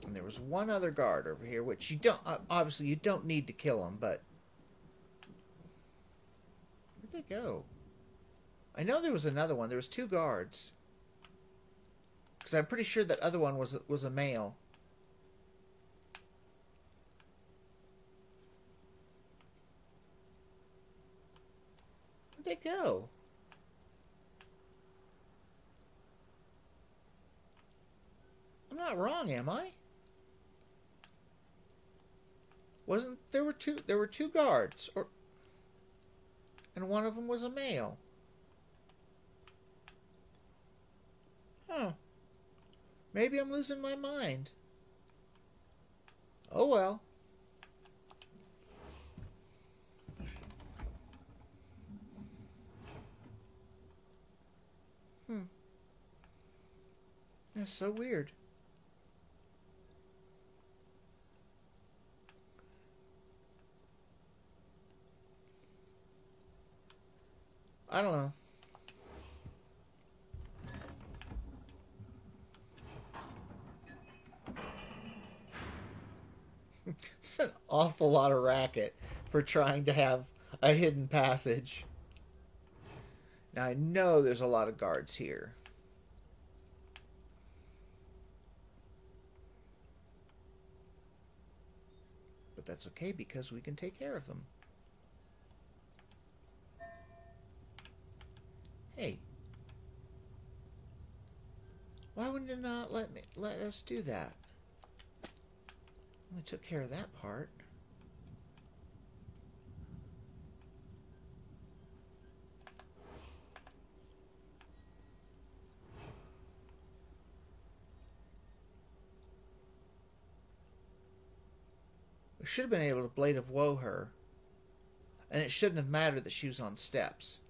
And there was one other guard over here, which you don't obviously you don't need to kill him, but where'd they go? I know there was another one. There was two guards, because I'm pretty sure that other one was was a male. Where'd they go? I'm not wrong, am I? Wasn't there were two there were two guards or and one of them was a male. Huh. Maybe I'm losing my mind. Oh well. Hmm. That's so weird. I don't know. it's an awful lot of racket for trying to have a hidden passage. Now I know there's a lot of guards here. But that's okay because we can take care of them. Hey. Why wouldn't it not let me let us do that? We took care of that part. We should have been able to Blade of Woe her. And it shouldn't have mattered that she was on steps.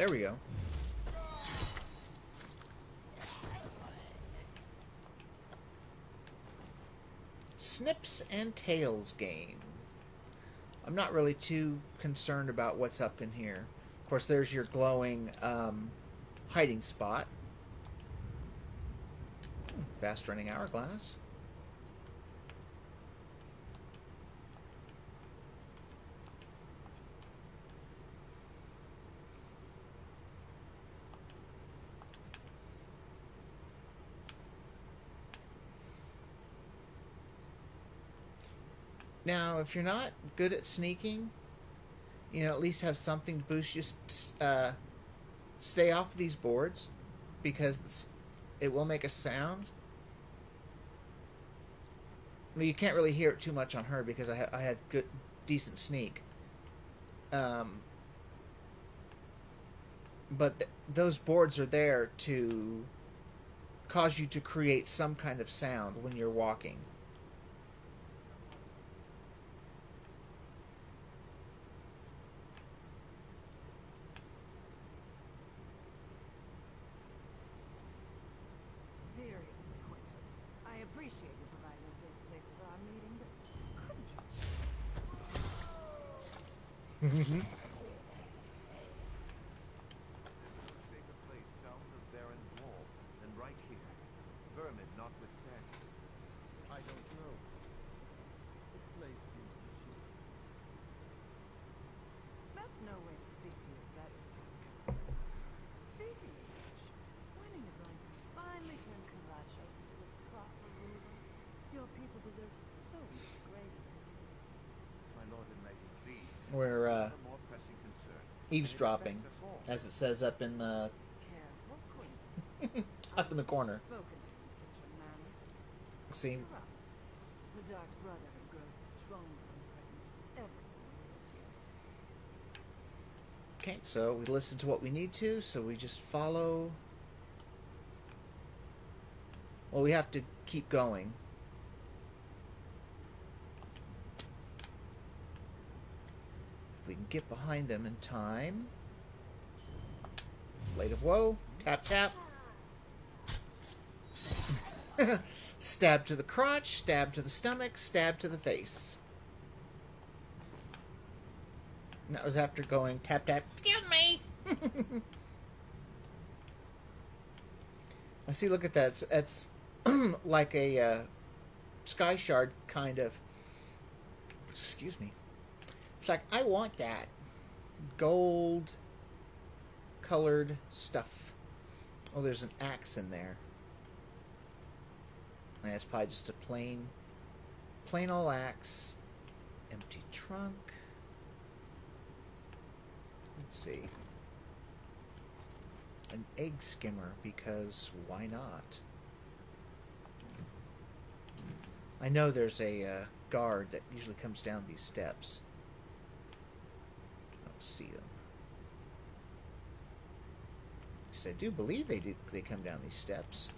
There we go. Snips and Tails game. I'm not really too concerned about what's up in here. Of course, there's your glowing um, hiding spot. Fast running hourglass. Now, if you're not good at sneaking, you know, at least have something to boost you. Uh, stay off these boards because it will make a sound. I mean, you can't really hear it too much on her because I, ha- I had good, decent sneak. Um, but th- those boards are there to cause you to create some kind of sound when you're walking. Seriously, Quintus. I appreciate you providing a safe place for our meeting, but couldn't you? safer place south of Varen's Wall than right here. Vermin notwithstanding. I don't know. This place seems to suit. That's no way to speak to your better. Speaking of which, when are you going to finally turn Karacho into a proper ruler? Your people deserve so much greater. My lord and lady, please. We're uh, a more pressing concern. Eavesdropping, as it says up in the up in the corner. See, okay, so we listen to what we need to, so we just follow. Well, we have to keep going. If we can get behind them in time. Blade of Woe. Tap, tap. stab to the crotch, stab to the stomach, stab to the face. And that was after going tap, tap. Excuse me. I see. Look at that. It's, it's like a uh, sky shard kind of. Excuse me. It's like I want that gold colored stuff. Oh, there's an axe in there. And it's probably just a plain, plain old axe. Empty trunk. Let's see. An egg skimmer because why not? I know there's a uh, guard that usually comes down these steps. See them. Yes, I do believe they do. They come down these steps.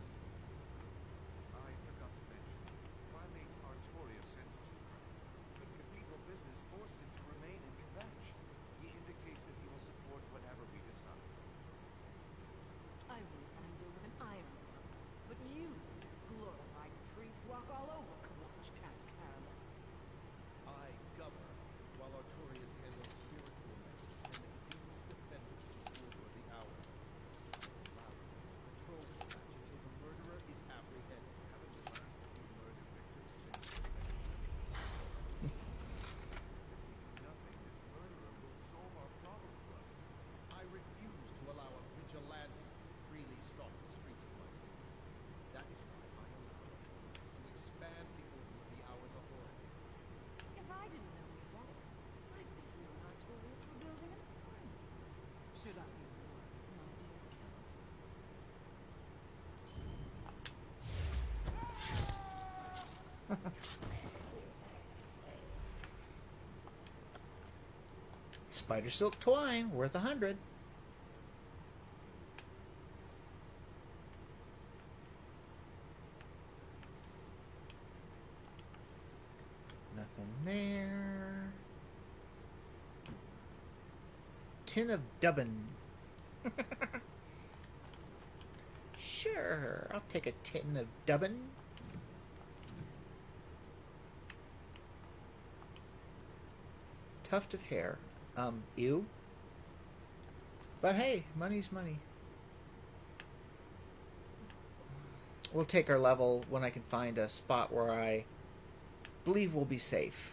Spider silk twine worth a hundred. Nothing there. Tin of dubbin. sure, I'll take a tin of dubbin. Tuft of hair. Um, ew. But hey, money's money. We'll take our level when I can find a spot where I believe we'll be safe.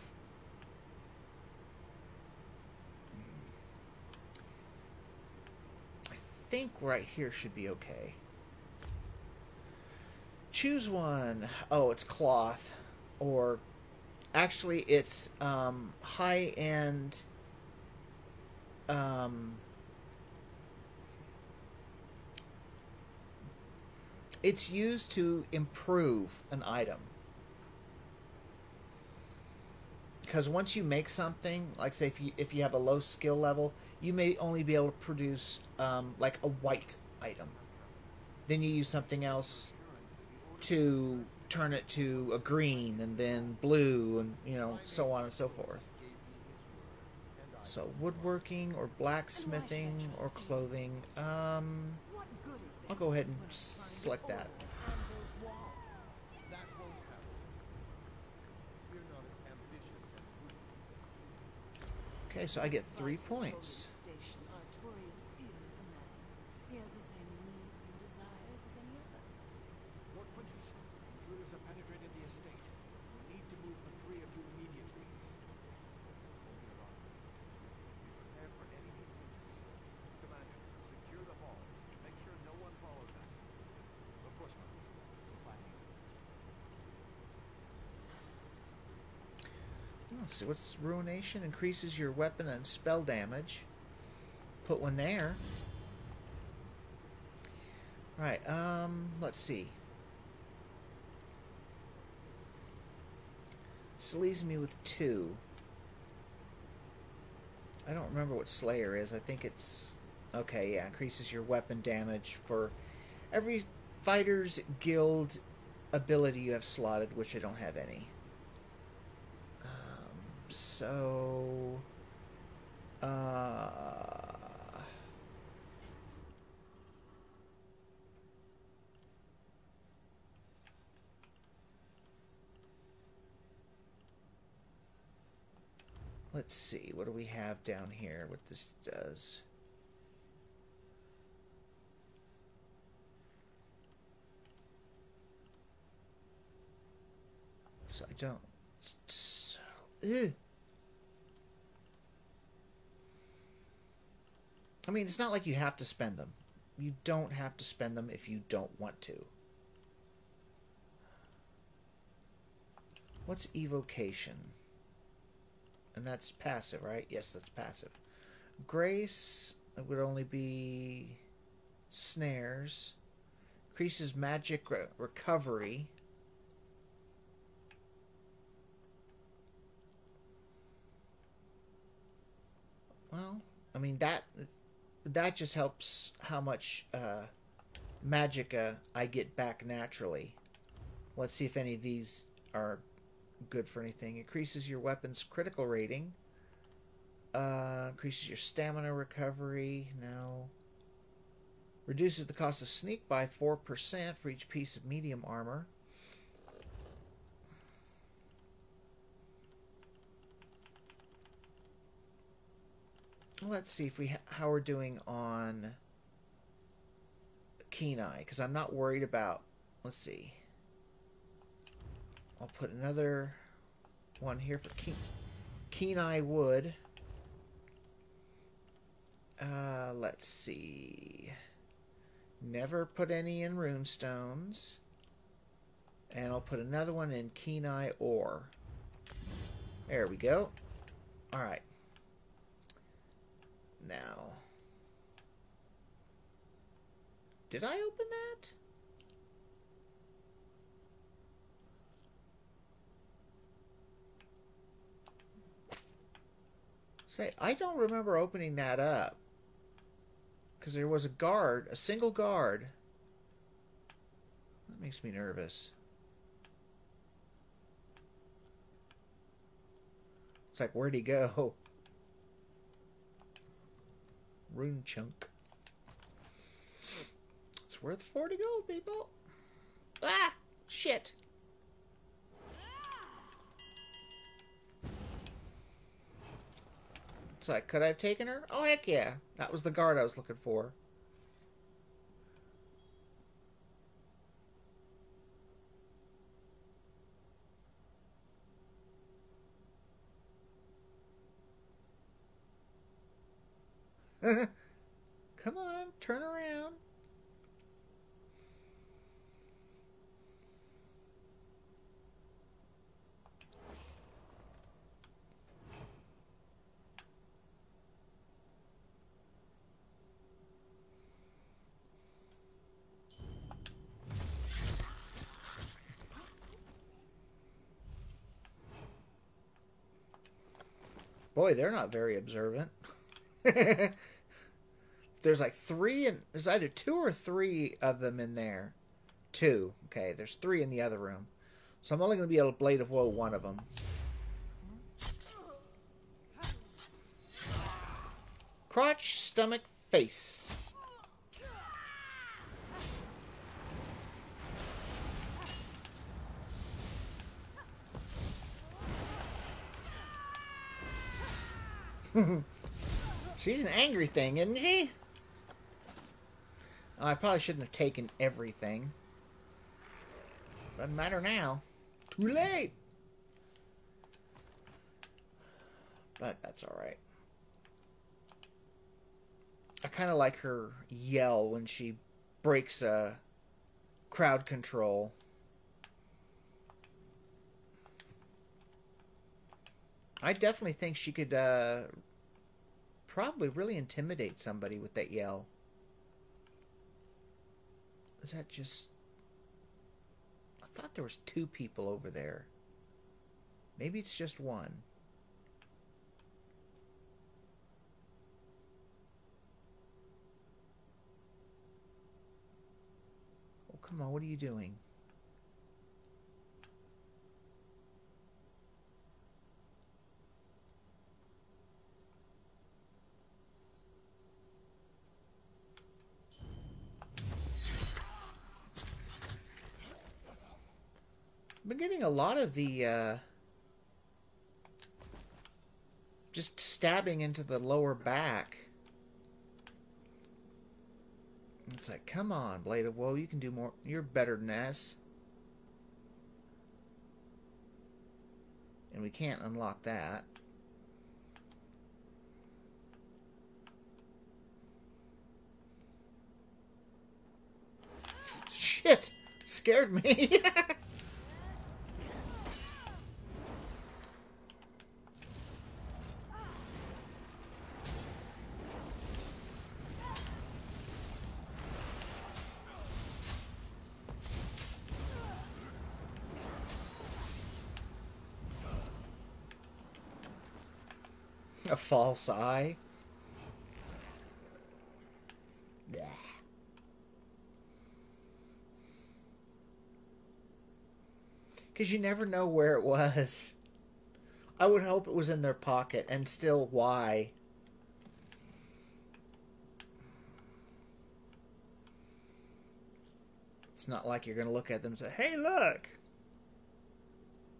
I think right here should be okay. Choose one. Oh, it's cloth. Or actually, it's um, high end. Um, it's used to improve an item. because once you make something, like say if you if you have a low skill level, you may only be able to produce um, like a white item. Then you use something else to turn it to a green, and then blue, and you know so on and so forth. So woodworking or blacksmithing or clothing. Um, I'll go ahead and select that. Okay, so I get three points. the Station, Artorias is a man. He has the same needs and desires as any other. Lord Quintus, intruders have penetrated the estate. We need to move the three of you immediately. Hold your honor. Be prepared for anything. Commander, secure the hall. Make sure no one follows us. Of course, my lord. Planning. Let's see, what's ruination? Increases your weapon and spell damage. Put one there. Right, um, let's see. This leaves me with two. I don't remember what Slayer is. I think it's. Okay, yeah, increases your weapon damage for every fighter's guild ability you have slotted, which I don't have any. So, uh, let's see. What do we have down here? What this does? So I don't. Ugh. I mean, it's not like you have to spend them. You don't have to spend them if you don't want to. What's evocation? And that's passive, right? Yes, that's passive. Grace would only be snares. Increases magic re- recovery. Well, I mean that that just helps how much uh, magicka I get back naturally. Let's see if any of these are good for anything. Increases your weapon's critical rating. Uh, increases your stamina recovery. No. Reduces the cost of sneak by 4% for each piece of medium armor. Let's see if we how we're doing on Eye because I'm not worried about. Let's see. I'll put another one here for Keen Eye Wood. Uh, let's see. Never put any in runestones. And I'll put another one in Eye Ore. There we go. Alright. Now. Did I open that? Say, I don't remember opening that up. Because there was a guard, a single guard. That makes me nervous. It's like, where'd he go? Rune chunk. It's worth 40 gold, people. Ah! Shit. It's like, could I have taken her? Oh, heck yeah. That was the guard I was looking for. Come on, turn around. Boy, they're not very observant. there's like three and there's either two or three of them in there. Two. Okay, there's three in the other room. So I'm only going to be able to blade of woe one of them. Crotch, stomach, face. Angry thing, isn't she? Oh, I probably shouldn't have taken everything. Doesn't matter now. Too late. But that's alright. I kind of like her yell when she breaks a crowd control. I definitely think she could uh, probably really intimidate somebody with that yell. Is that just... I thought there was two people over there. Maybe it's just one. Oh, come on, what are you doing? Been getting a lot of the uh, just stabbing into the lower back. It's like, come on, Blade of Woe, you can do more. You're better than this. And we can't unlock that. Shit! Scared me. false eye. Because you never know where it was. I would hope it was in their pocket, and still, why? It's not like you're going to look at them and say, hey, look!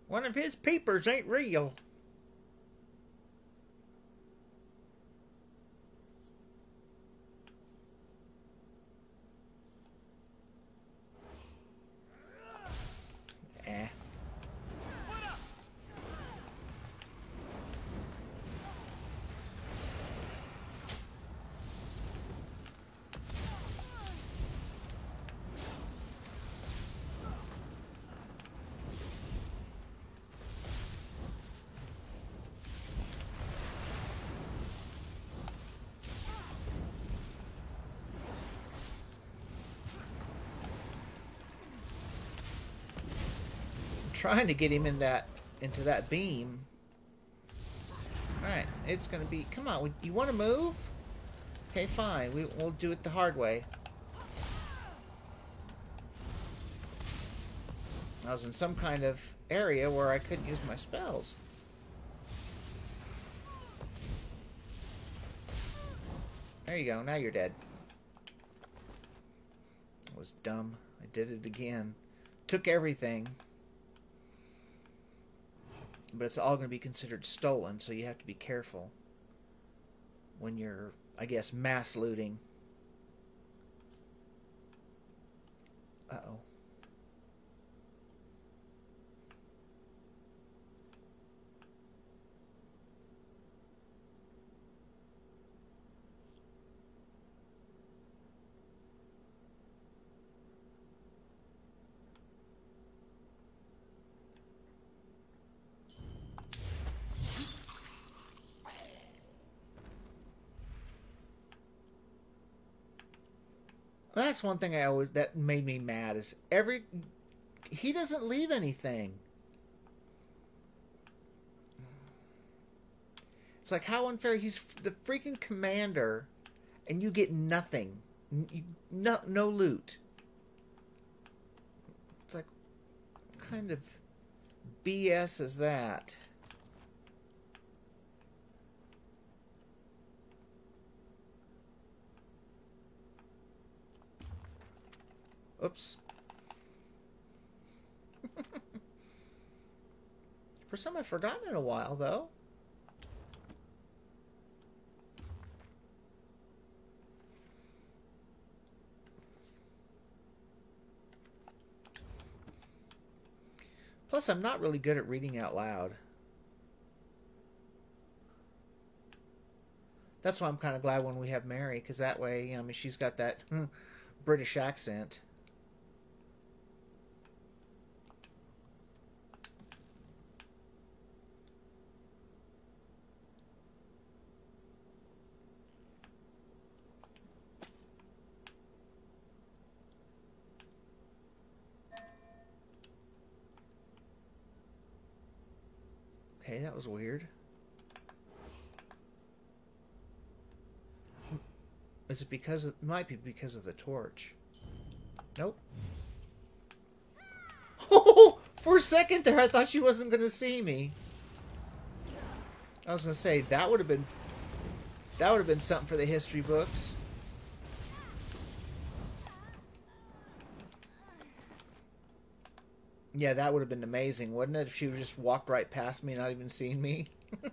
One of his peepers ain't real. Trying to get him in that into that beam. Alright, it's gonna be... Come on, you want to move? Okay, fine. We, we'll do it the hard way. I was in some kind of area where I couldn't use my spells. There you go. Now you're dead. I was dumb. I did it again. Took everything. But it's all going to be considered stolen, so you have to be careful when you're, I guess, mass looting. That's one thing I always that made me mad is every he doesn't leave anything. It's like how unfair he's the freaking commander and you get nothing. No no loot. It's like kind of BS is that? Oops. For some I've forgotten in a while, though. Plus, I'm not really good at reading out loud. That's why I'm kind of glad when we have Mary, because that way, you know, I mean, she's got that British accent. Okay, that was weird. Is it because it might be because of the torch? Nope. Oh, for a second there, I thought she wasn't going to see me. I was going to say that would have been that would have been something for the history books. Yeah, that would have been amazing, wouldn't it? If she just walked right past me, not even seeing me.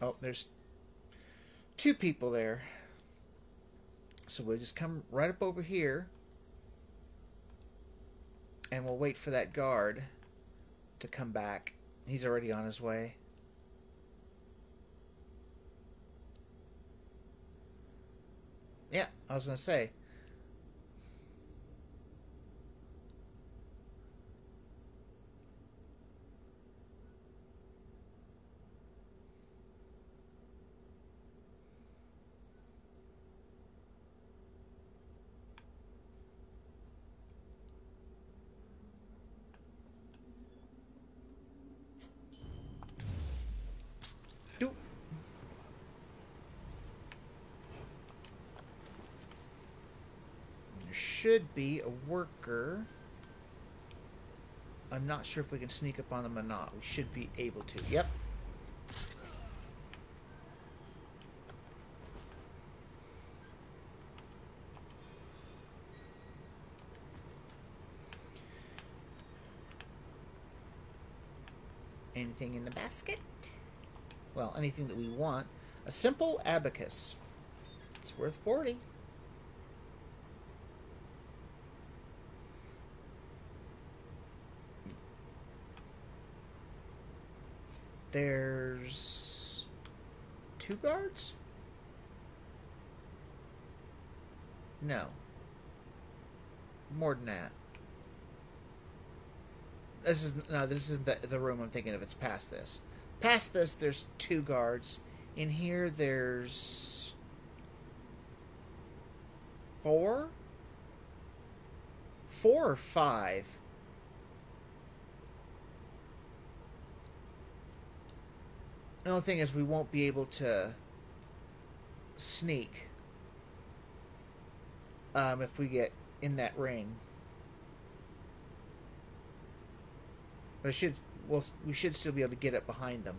Oh, there's two people there. So we'll just come right up over here. And we'll wait for that guard to come back. He's already on his way. Yeah, I was going to say. Should be a worker. I'm not sure if we can sneak up on them or not. We should be able to. Yep. Anything in the basket? Well, anything that we want. A simple abacus. It's worth 40. There's two guards? No. More than that. This is no, this isn't the, the room I'm thinking of. It's past this. Past this, there's two guards. In here, there's four, four or five. The only thing is, we won't be able to sneak um, if we get in that ring. But it should well, we should still be able to get up behind them.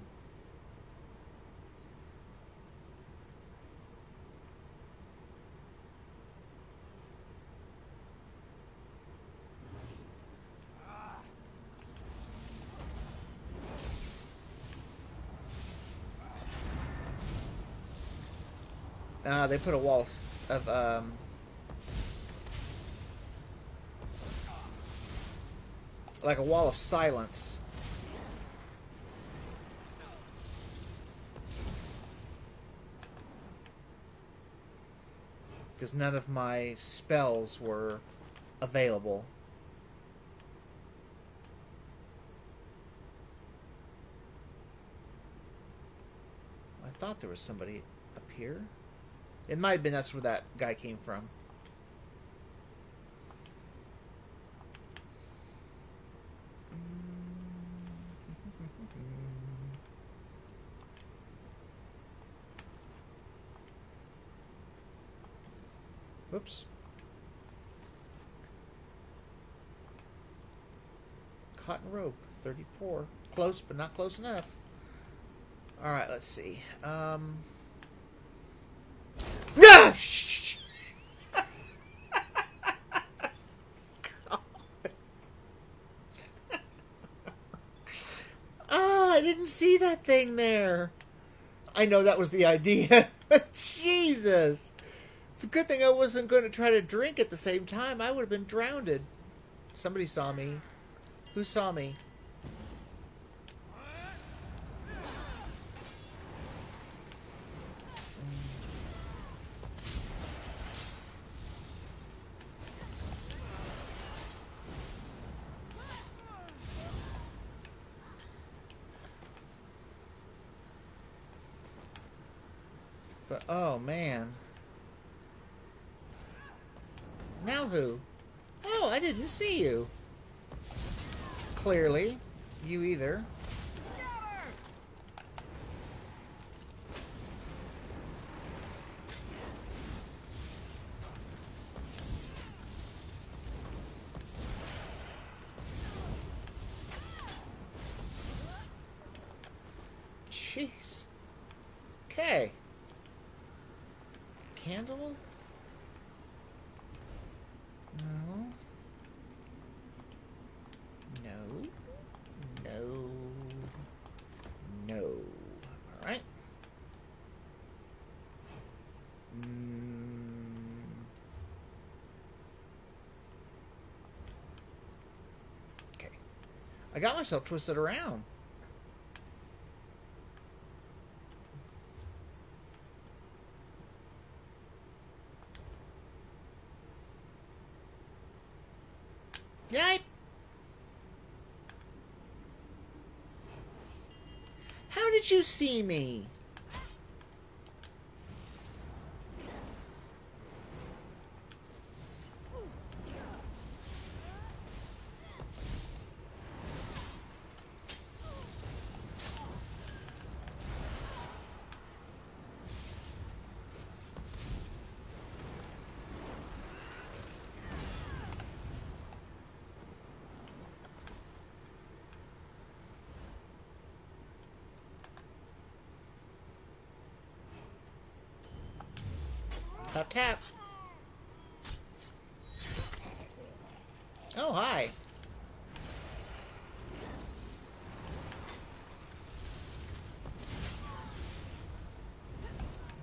They put a wall of um, like a wall of silence. Because none of my spells were available. I thought there was somebody up here. It might have been that's where that guy came from. Whoops. Cotton rope, 34. Close, but not close enough. Alright, let's see. Um. Shh! Ah, I didn't see that thing there. I know that was the idea. Jesus. It's a good thing I wasn't going to try to drink at the same time. I would have been drowned. Somebody saw me. Who saw me? But oh man. Now who? Oh, I didn't see you. Clearly, you either. Jeez. Okay. Candle? No. No. No. No. Alright. Mm. Okay. I got myself twisted around. Yay! How did you see me? Tap tap. Oh, hi.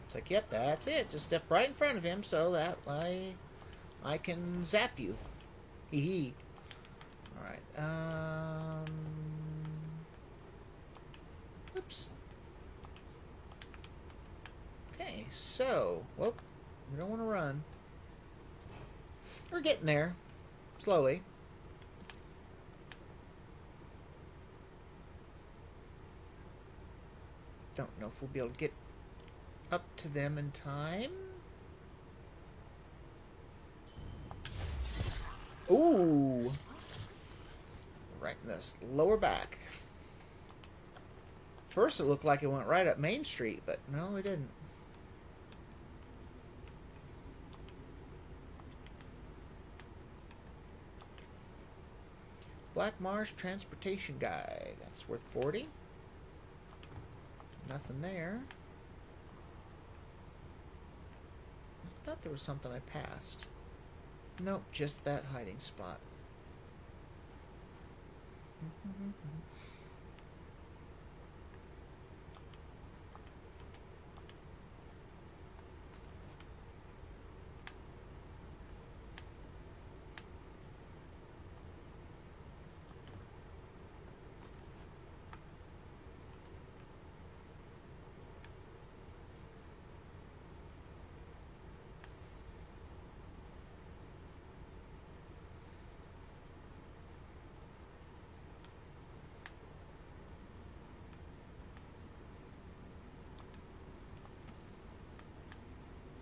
It's like, yep, that's it. Just step right in front of him so that I, I can zap you. Hee hee. All right. Uh, Um. Oops. Okay, so, whoop, we don't want to run. We're getting there. Slowly. Don't know if we'll be able to get up to them in time. Ooh. Right in this lower back. First it looked like it went right up Main Street, but no, it didn't. Black Marsh Transportation Guide. That's worth 40. Nothing there. I thought there was something I passed. Nope, just that hiding spot.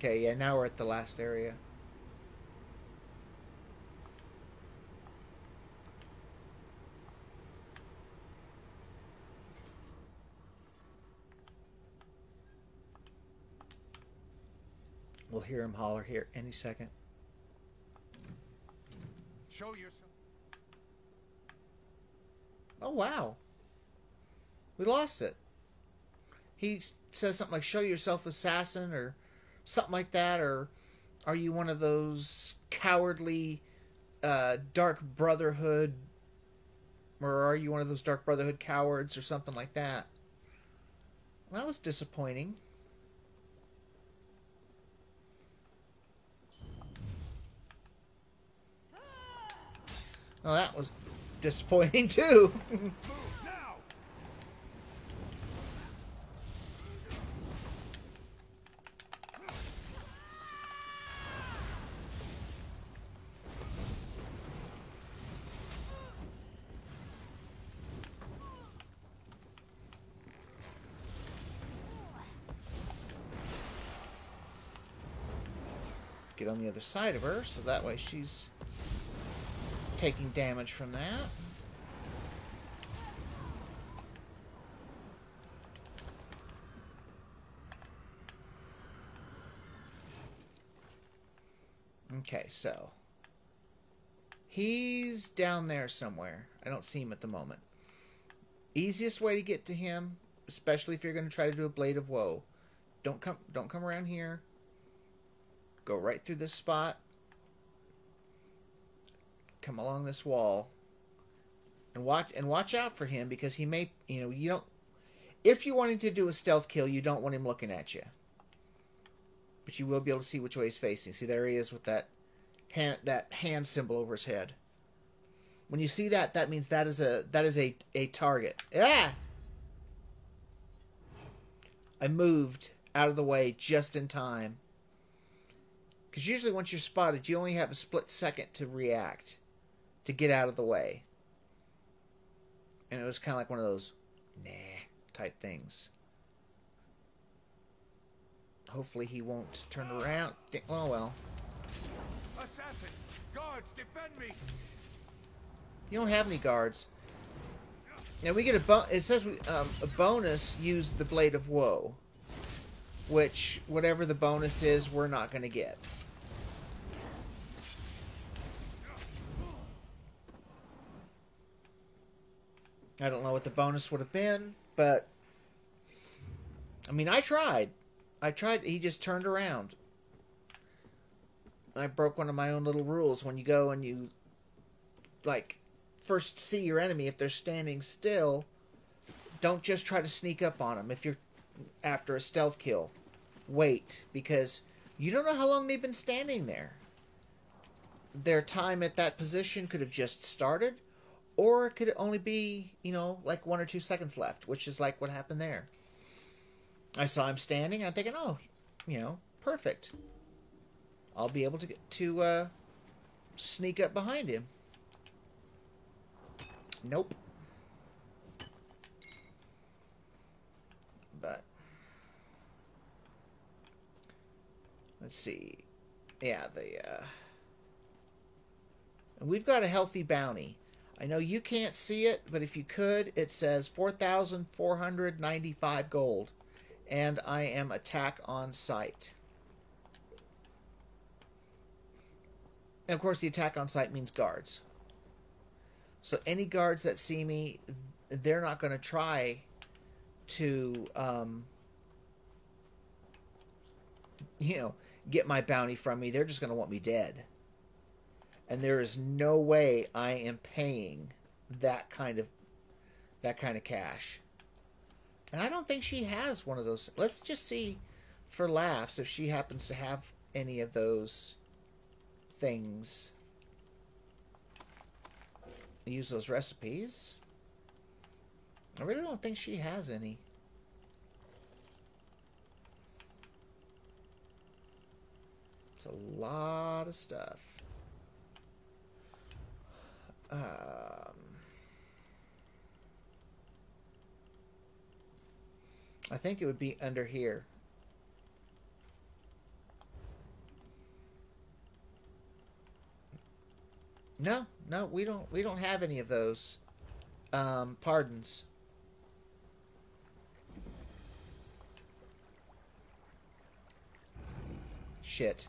Okay, yeah, now we're at the last area. We'll hear him holler here any second. Show yourself. Oh, wow. We lost it. He says something like, show yourself assassin, or something like that, or are you one of those cowardly uh, Dark Brotherhood, or are you one of those Dark Brotherhood cowards, or something like that? Well, that was disappointing. Well, that was disappointing too. On the other side of her, so that way she's taking damage from that. Okay, so he's down there somewhere. I don't see him at the moment. Easiest way to get to him, especially if you're going to try to do a blade of woe, don't come don't come around here. Go right through this spot. Come along this wall. And watch and watch out for him because he may, you know, you don't if you're wanting to do a stealth kill, you don't want him looking at you. But you will be able to see which way he's facing. See there he is with that hand that hand symbol over his head. When you see that, that means that is a that is a a target. Ah! I moved out of the way just in time. Because usually, once you're spotted, you only have a split second to react, to get out of the way. And it was kind of like one of those, nah, type things. Hopefully, he won't turn around. Well, well. Assassin! Guards, defend me! You don't have any guards. Now we get a bon- It says we, um, a bonus. Use the blade of woe, which whatever the bonus is, we're not going to get. I don't know what the bonus would have been, but I mean, I tried. I tried. He just turned around. I broke one of my own little rules. When you go and you like first see your enemy if they're standing still don't just try to sneak up on them if you're after a stealth kill wait because you don't know how long they've been standing there their time at that position could have just started or it could only be you know like one or two seconds left which is like what happened there i saw him standing i'm thinking oh you know perfect i'll be able to get to uh sneak up behind him. Nope. But let's see. Yeah, the uh and we've got a healthy bounty. I know you can't see it, but if you could, it says 4,495 gold. And I am attack on sight. And of course, the attack on sight means guards. So any guards that see me, they're not going to try to, um, you know, get my bounty from me. They're just going to want me dead. And there is no way I am paying that kind of that kind of cash. And I don't think she has one of those. Let's just see for laughs if she happens to have any of those things. Use those recipes. I really don't think she has any. It's a lot of stuff. Um, I think it would be under here. No, no, we don't. We don't have any of those um, pardons. Shit.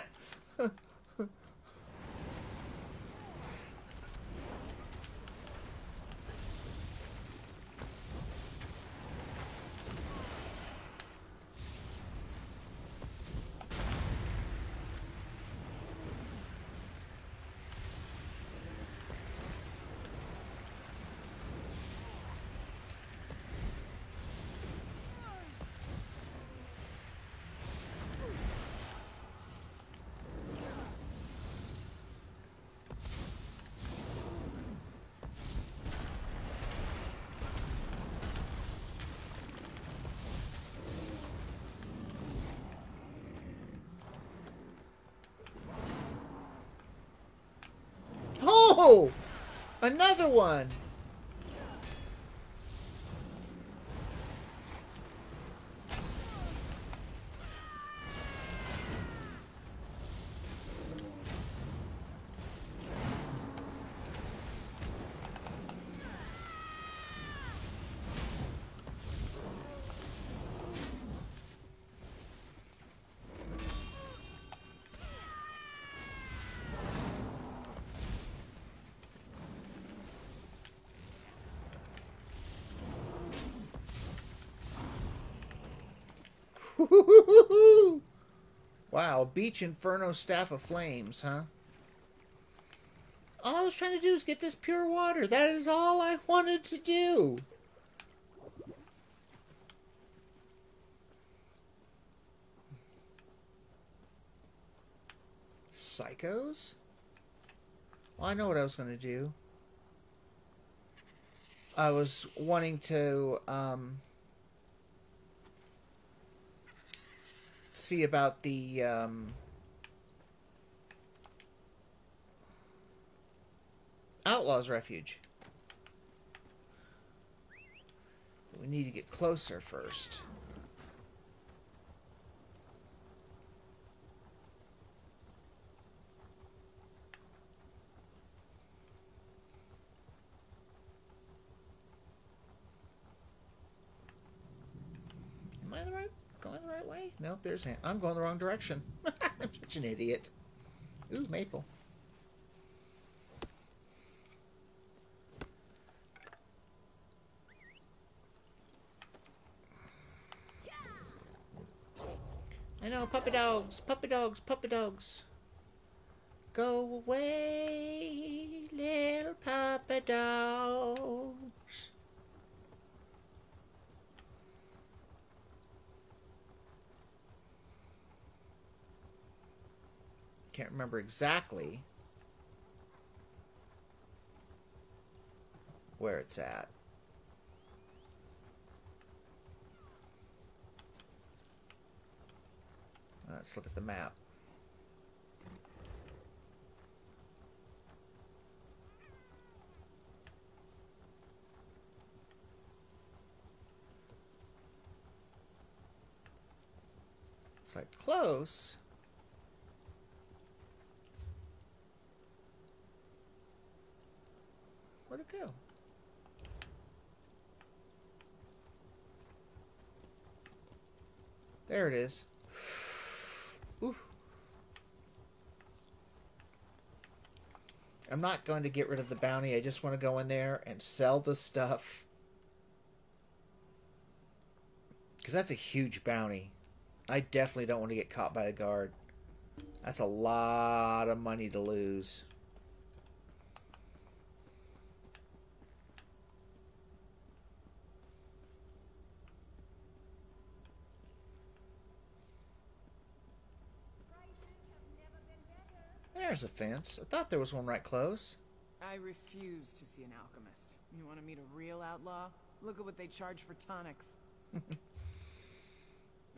Oh! Another one! Wow, Beach Inferno Staff of Flames, huh? All I was trying to do is get this pure water. That is all I wanted to do. Psychos? Well, I know what I was going to do. I was wanting to, um... see about the um, Outlaws Refuge. We need to get closer first. Am I the right going the right way? Nope, there's hand. I'm going the wrong direction. I'm such an idiot. Ooh, maple. I know, puppy dogs, puppy dogs, puppy dogs. Go away, little puppy dogs. Can't remember exactly where it's at. Let's look at the map. It's like close. Go? There it is. Ooh. I'm not going to get rid of the bounty. I just want to go in there and sell the stuff. Because that's a huge bounty. I definitely don't want to get caught by a guard. That's a lot of money to lose. There's a fence. I thought there was one right close. I refuse to see an alchemist. You want to meet a real outlaw? Look at what they charge for tonics.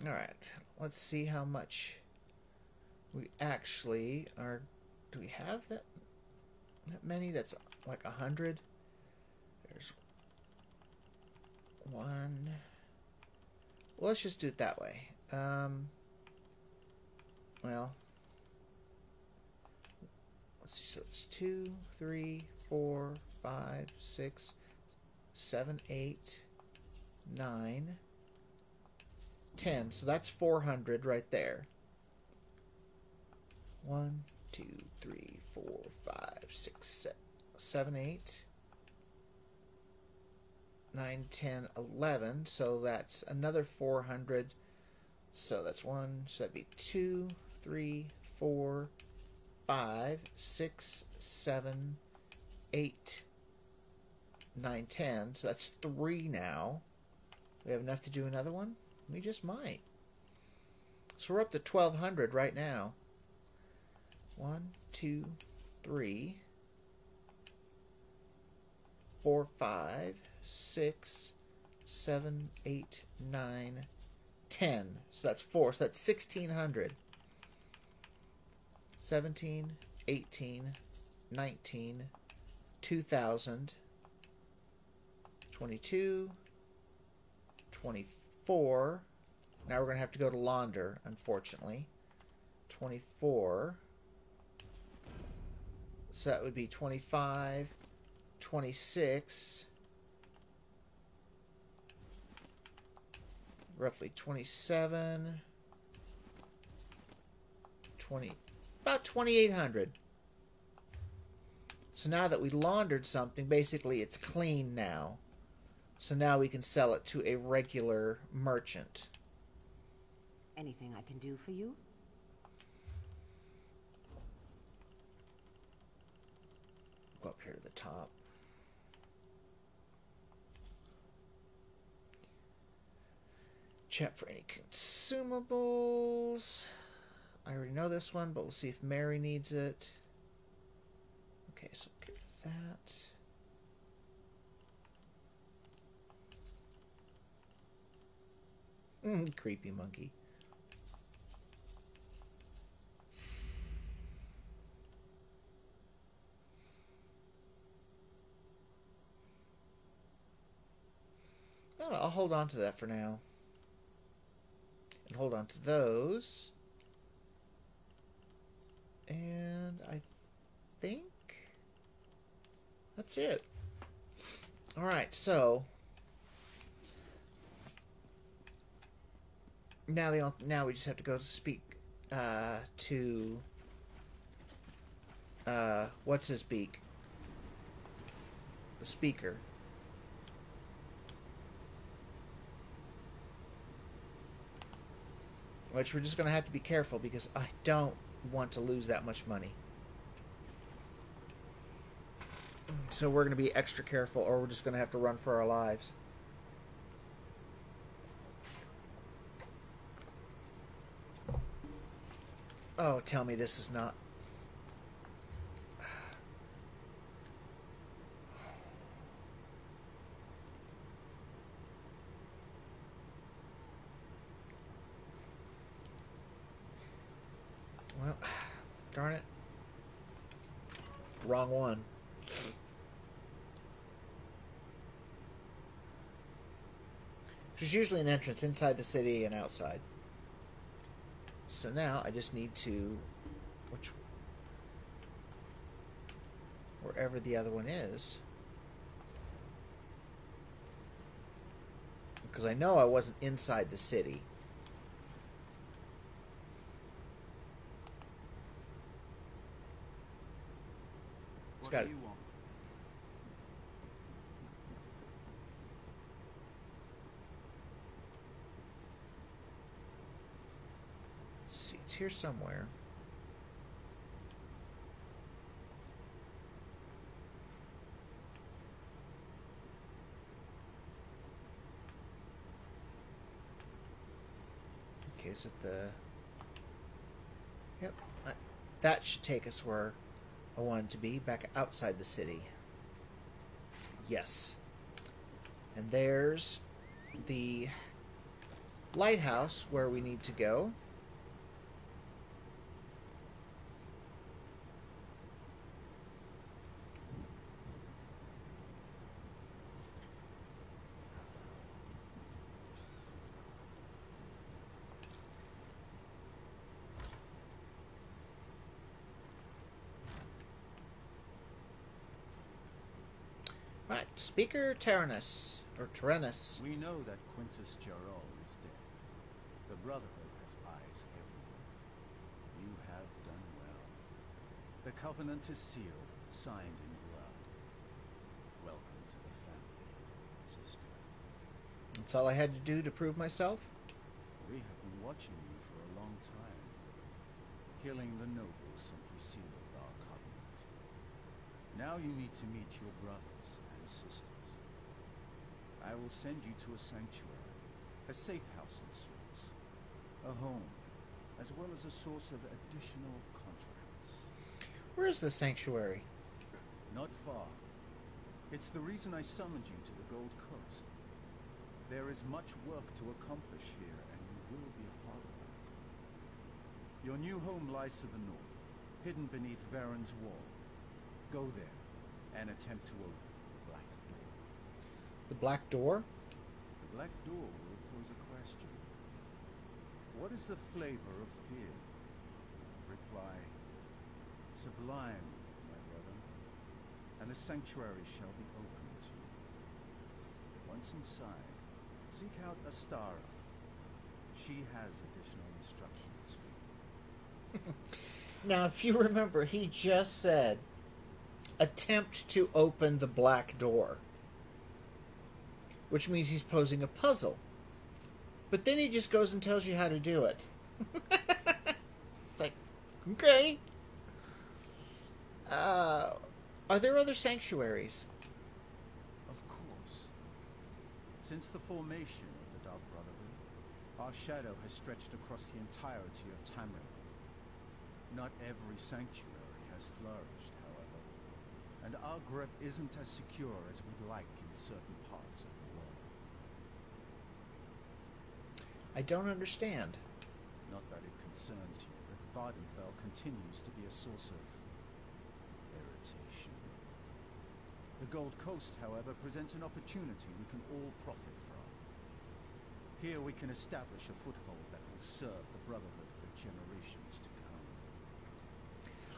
All right, let's see how much we actually are. Do we have that that many? That's like a hundred. There's one. Well, let's just do it that way. Um. Well, let's see. So it's two, three, four, five, six, seven, eight, nine. 10. So that's 400 right there. 1, 2, 3, 4, 5, 6, 7, 8, 9, 10, 11. So that's another 400. So that's 1. So that'd be 2, 3, 4, 5, 6, 7, 8, 9, 10. So that's 3 now. We have enough to do another one? We just might. So we're up to 1200 right now. One, two, three, four, five, six, seven, eight, nine, ten. So that's four. So that's 1600. 17, 18, 19, 2000, 22, 24. Now we're going to have to go to launder, unfortunately. 24. So that would be 25, 26, roughly 27, 20, about 2,800. So now that we laundered something, basically it's clean now. So now we can sell it to a regular merchant. Anything I can do for you? Go up here to the top. Check for any consumables. I already know this one, but we'll see if Mary needs it. Okay, so get that. Mm, creepy monkey. I'll hold on to that for now. And hold on to those. And I think that's it. Alright, so now the now we just have to go to speak uh, to uh, what's his beak? The speaker. Which we're just going to have to be careful because I don't want to lose that much money. So we're going to be extra careful or we're just going to have to run for our lives. Oh, tell me this is not. Well, darn it. Wrong one. There's usually an entrance inside the city and outside. So now I just need to, which, wherever the other one is, because I know I wasn't inside the city. See, it's here somewhere. Okay, is it the? Yep, that should take us where I wanted to be, back outside the city. Yes, and there's the lighthouse where we need to go. Right, Speaker Terenus, or Terenus. We know that Quintus Gerol is dead. The Brotherhood has eyes everywhere. You have done well. The Covenant is sealed, signed in blood. Welcome to the family, sister. That's all I had to do to prove myself. We have been watching you for a long time. Killing the nobles simply sealed our covenant. Now you need to meet your sisters. I will send you to a sanctuary, a safe house of sorts, a home, as well as a source of additional contracts. Where is the sanctuary? Not far. It's the reason I summoned you to the Gold Coast. There is much work to accomplish here, and you will be a part of that. Your new home lies to the north, hidden beneath Varen's wall. Go there, and attempt to open the Black Door. The Black Door? The Black Door will pose a question. What is the flavor of fear? Reply, sublime, my brother, and the sanctuary shall be open to you. Once inside, seek out Astara. She has additional instructions for you. Now, if you remember, he just said, attempt to open the Black Door. Which means he's posing a puzzle. But then he just goes and tells you how to do it. it's like, okay. Uh, are there other sanctuaries? Of course. Since the formation of the Dark Brotherhood, our shadow has stretched across the entirety of Tamriel. Not every sanctuary has flourished, however, and our grip isn't as secure as we'd like in certain parts of the world. I don't understand. Not that it concerns you, but Vvardenfell continues to be a source of irritation. The Gold Coast, however, presents an opportunity we can all profit from. Here we can establish a foothold that will serve the Brotherhood for generations to come.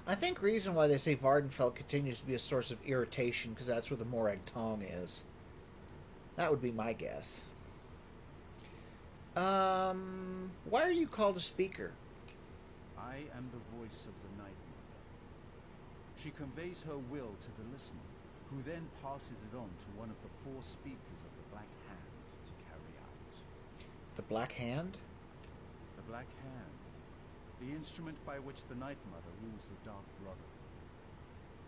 I think reason why they say Vvardenfell continues to be a source of irritation because that's where the Morag Tong is. That would be my guess. Um, why are you called a speaker? I am the voice of the Night Mother. She conveys her will to the listener, who then passes it on to one of the four speakers of the Black Hand to carry out. The Black Hand? The Black Hand, the instrument by which the Night Mother rules the Dark Brotherhood.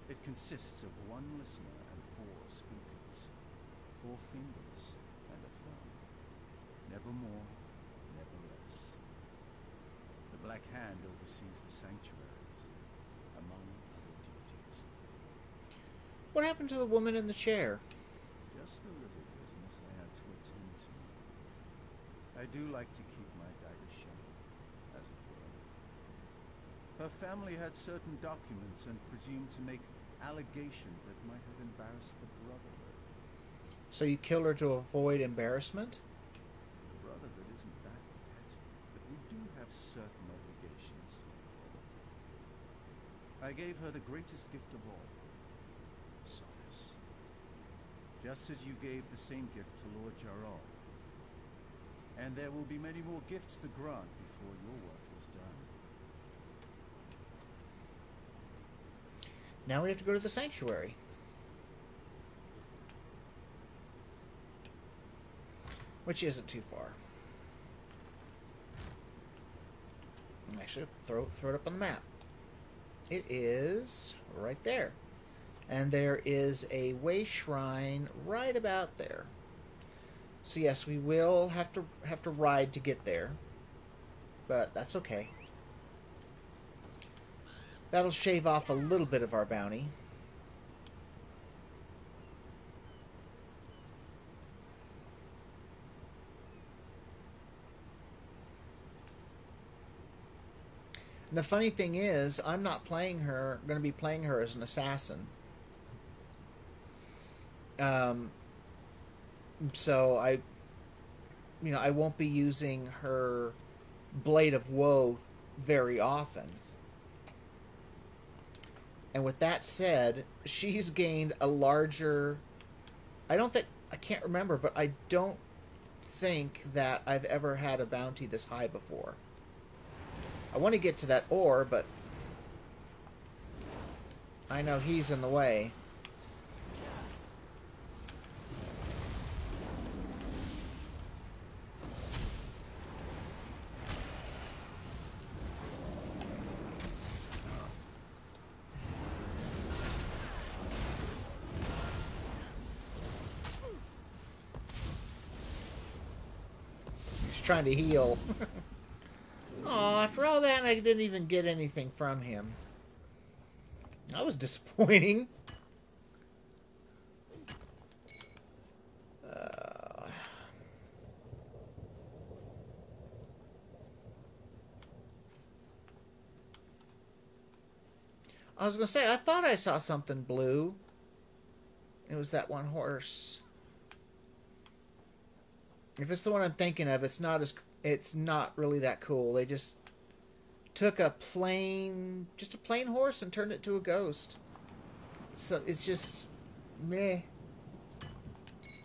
It consists of one listener and four speakers, four fingers and a thumb. Never more, never less. The Black Hand oversees the sanctuaries, among other duties. What happened to the woman in the chair? Just a little business I had to attend to. I do like to keep my dagger shut, as it were. Her family had certain documents and presumed to make allegations that might have embarrassed the Brotherhood. So you killed her to avoid embarrassment? The Brotherhood isn't that petty, but we do have certain I gave her the greatest gift of all. Solace. Just as you gave the same gift to Lord Gerol. And there will be many more gifts to grant before your work is done. Now we have to go to the sanctuary. Which isn't too far. Actually, throw throw it up on the map. It is right there. And there is a way shrine right about there. So yes, we will have to have to ride to get there. But that's okay. That'll shave off a little bit of our bounty. And the funny thing is, I'm not playing her, going to be playing her as an assassin. Um, so I, you know, I won't be using her Blade of Woe very often. And with that said, she's gained a larger. I don't think. I can't remember, but I don't think that I've ever had a bounty this high before. I want to get to that ore, but. I know he's in the way. He's trying to heal. After all that, I didn't even get anything from him. That was disappointing. Uh, I was gonna say, I thought I saw something blue. It was that one horse. If it's the one I'm thinking of, it's not as it's not really that cool. They just took a plain just a plain horse and turned it to a ghost. So it's just meh.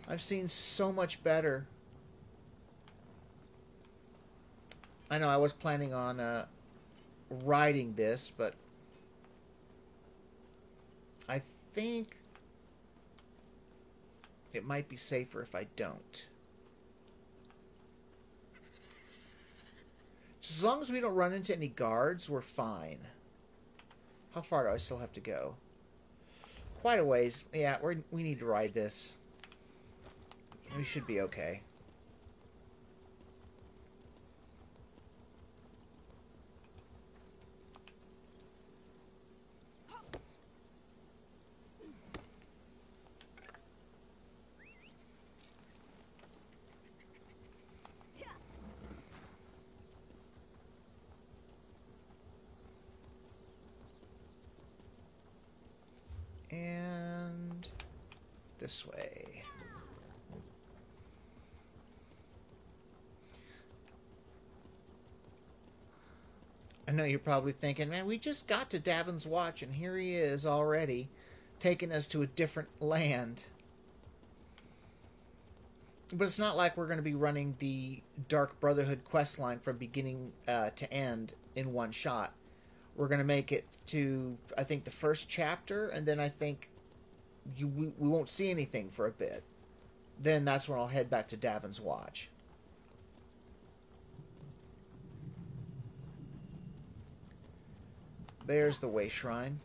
I've seen so much better. I know I was planning on uh, riding this, but I think it might be safer if I don't. As long as we don't run into any guards, we're fine. How far do I still have to go? Quite a ways. Yeah, we we need to ride this. We should be okay. And this way. I know you're probably thinking, man, we just got to Davon's Watch and here he is already taking us to a different land. But it's not like we're going to be running the Dark Brotherhood quest line from beginning uh, to end in one shot. We're going to make it to, I think, the first chapter, and then I think you we, we won't see anything for a bit. Then that's when I'll head back to Davon's Watch. There's the Way Shrine.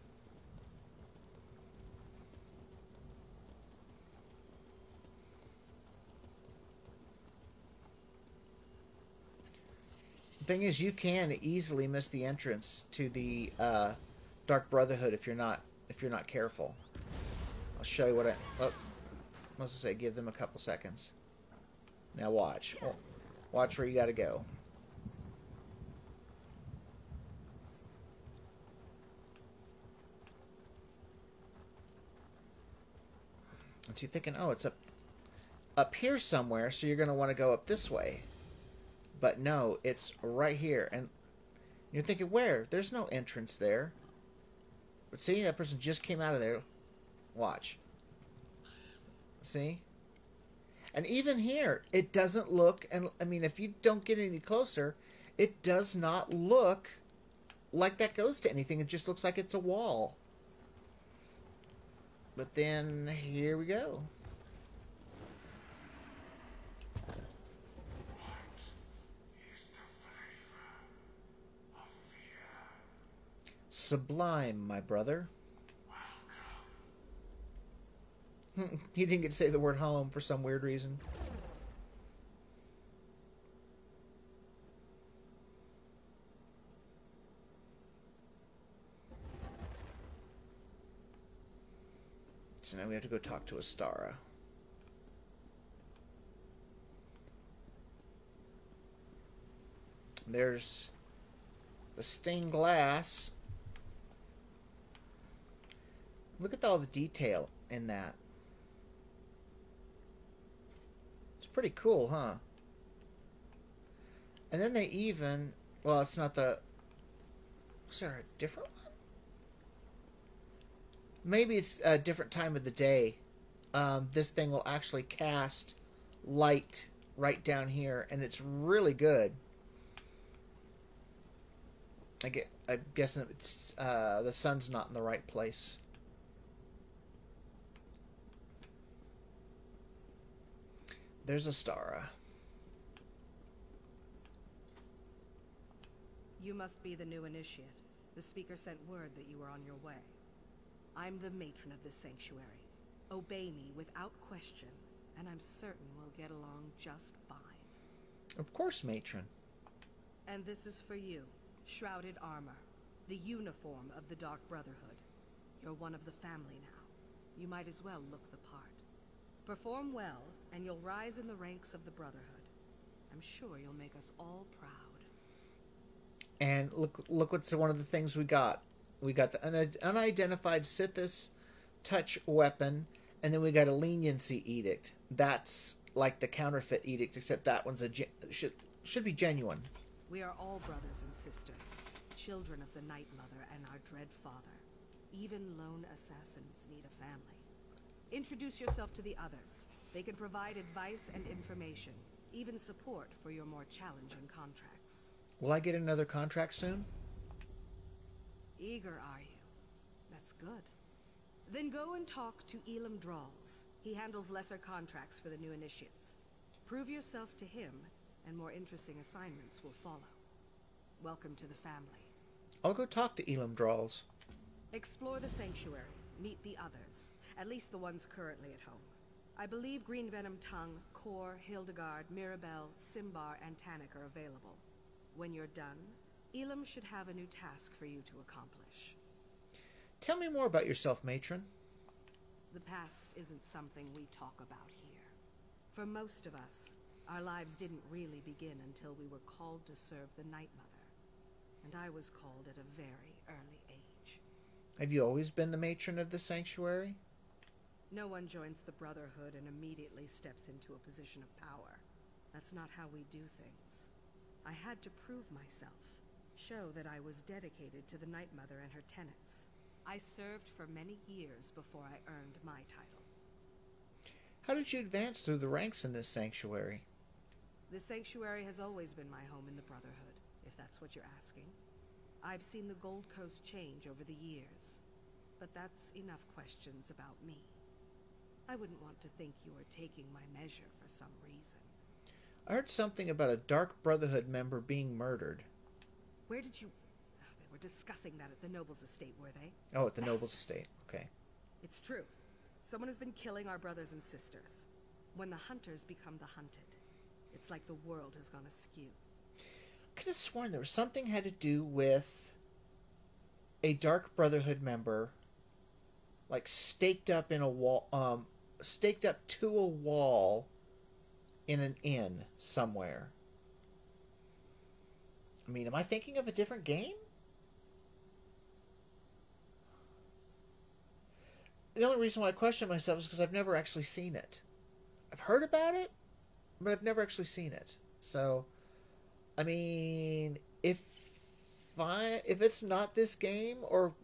thing is, you can easily miss the entrance to the uh, Dark Brotherhood if you're not if you're not careful. I'll show you what I. Oh, I was to say, give them a couple seconds. Now watch. Oh, watch where you got to go. And so you're thinking, oh, it's up up here somewhere, so you're going to want to go up this way. But no, it's right here. And you're thinking, where? There's no entrance there. But see, that person just came out of there. Watch. See? And even here, it doesn't look, and I mean, if you don't get any closer, it does not look like that goes to anything. It just looks like it's a wall. But then, here we go. Sublime, my brother. he didn't get to say the word home for some weird reason. So now we have to go talk to Astara. There's the stained glass. Look at all the detail in that. It's pretty cool, huh? And then they even, well, it's not the. Is there a different? Maybe it's a different time of the day. Um, this thing will actually cast light right down here, and it's really good. I get. I'm guessing it's uh, the sun's not in the right place. There's a Astara. You must be the new initiate. The speaker sent word that you were on your way. I'm the matron of this sanctuary. Obey me without question, and I'm certain we'll get along just fine. Of course, matron. And this is for you, shrouded armor, the uniform of the Dark Brotherhood. You're one of the family now. You might as well look the part. Perform well, and you'll rise in the ranks of the Brotherhood. I'm sure you'll make us all proud. And look, look what's one of the things we got. We got the un- unidentified Sithis touch weapon, and then we got a leniency edict. That's like the counterfeit edict, except that one's a ge- should should be genuine. We are all brothers and sisters, children of the Night Mother and our dread father. Even lone assassins need a family. Introduce yourself to the others. They can provide advice and information, even support for your more challenging contracts. Will I get another contract soon? Eager, are you? That's good. Then go and talk to Elam Drals. He handles lesser contracts for the new initiates. Prove yourself to him, and more interesting assignments will follow. Welcome to the family. I'll go talk to Elam Drals. Explore the sanctuary. Meet the others. At least the ones currently at home. I believe Green Venom Tongue, Kor, Hildegard, Mirabelle, Cimbar, and Tanish are available. When you're done, Elam should have a new task for you to accomplish. Tell me more about yourself, matron. The past isn't something we talk about here. For most of us, our lives didn't really begin until we were called to serve the Night Mother. And I was called at a very early age. Have you always been the matron of the sanctuary? No one joins the Brotherhood and immediately steps into a position of power. That's not how we do things. I had to prove myself, show that I was dedicated to the Night Mother and her tenets. I served for many years before I earned my title. How did you advance through the ranks in this sanctuary? The Sanctuary has always been my home in the Brotherhood, if that's what you're asking. I've seen the Gold Coast change over the years, but that's enough questions about me. I wouldn't want to think you were taking my measure for some reason. I heard something about a Dark Brotherhood member being murdered. Where did you... Ah, They were discussing that at the Noble's estate, were they? Oh, at the Noble's estate. Okay. It's true. Someone has been killing our brothers and sisters. When the hunters become the hunted, it's like the world has gone askew. I could have sworn there was something had to do with a Dark Brotherhood member, like staked up in a wall, um, staked up to a wall in an inn somewhere. I mean, am I thinking of a different game? The only reason why I question myself is because I've never actually seen it. I've heard about it, but I've never actually seen it. So, I mean, if I if it's not this game, or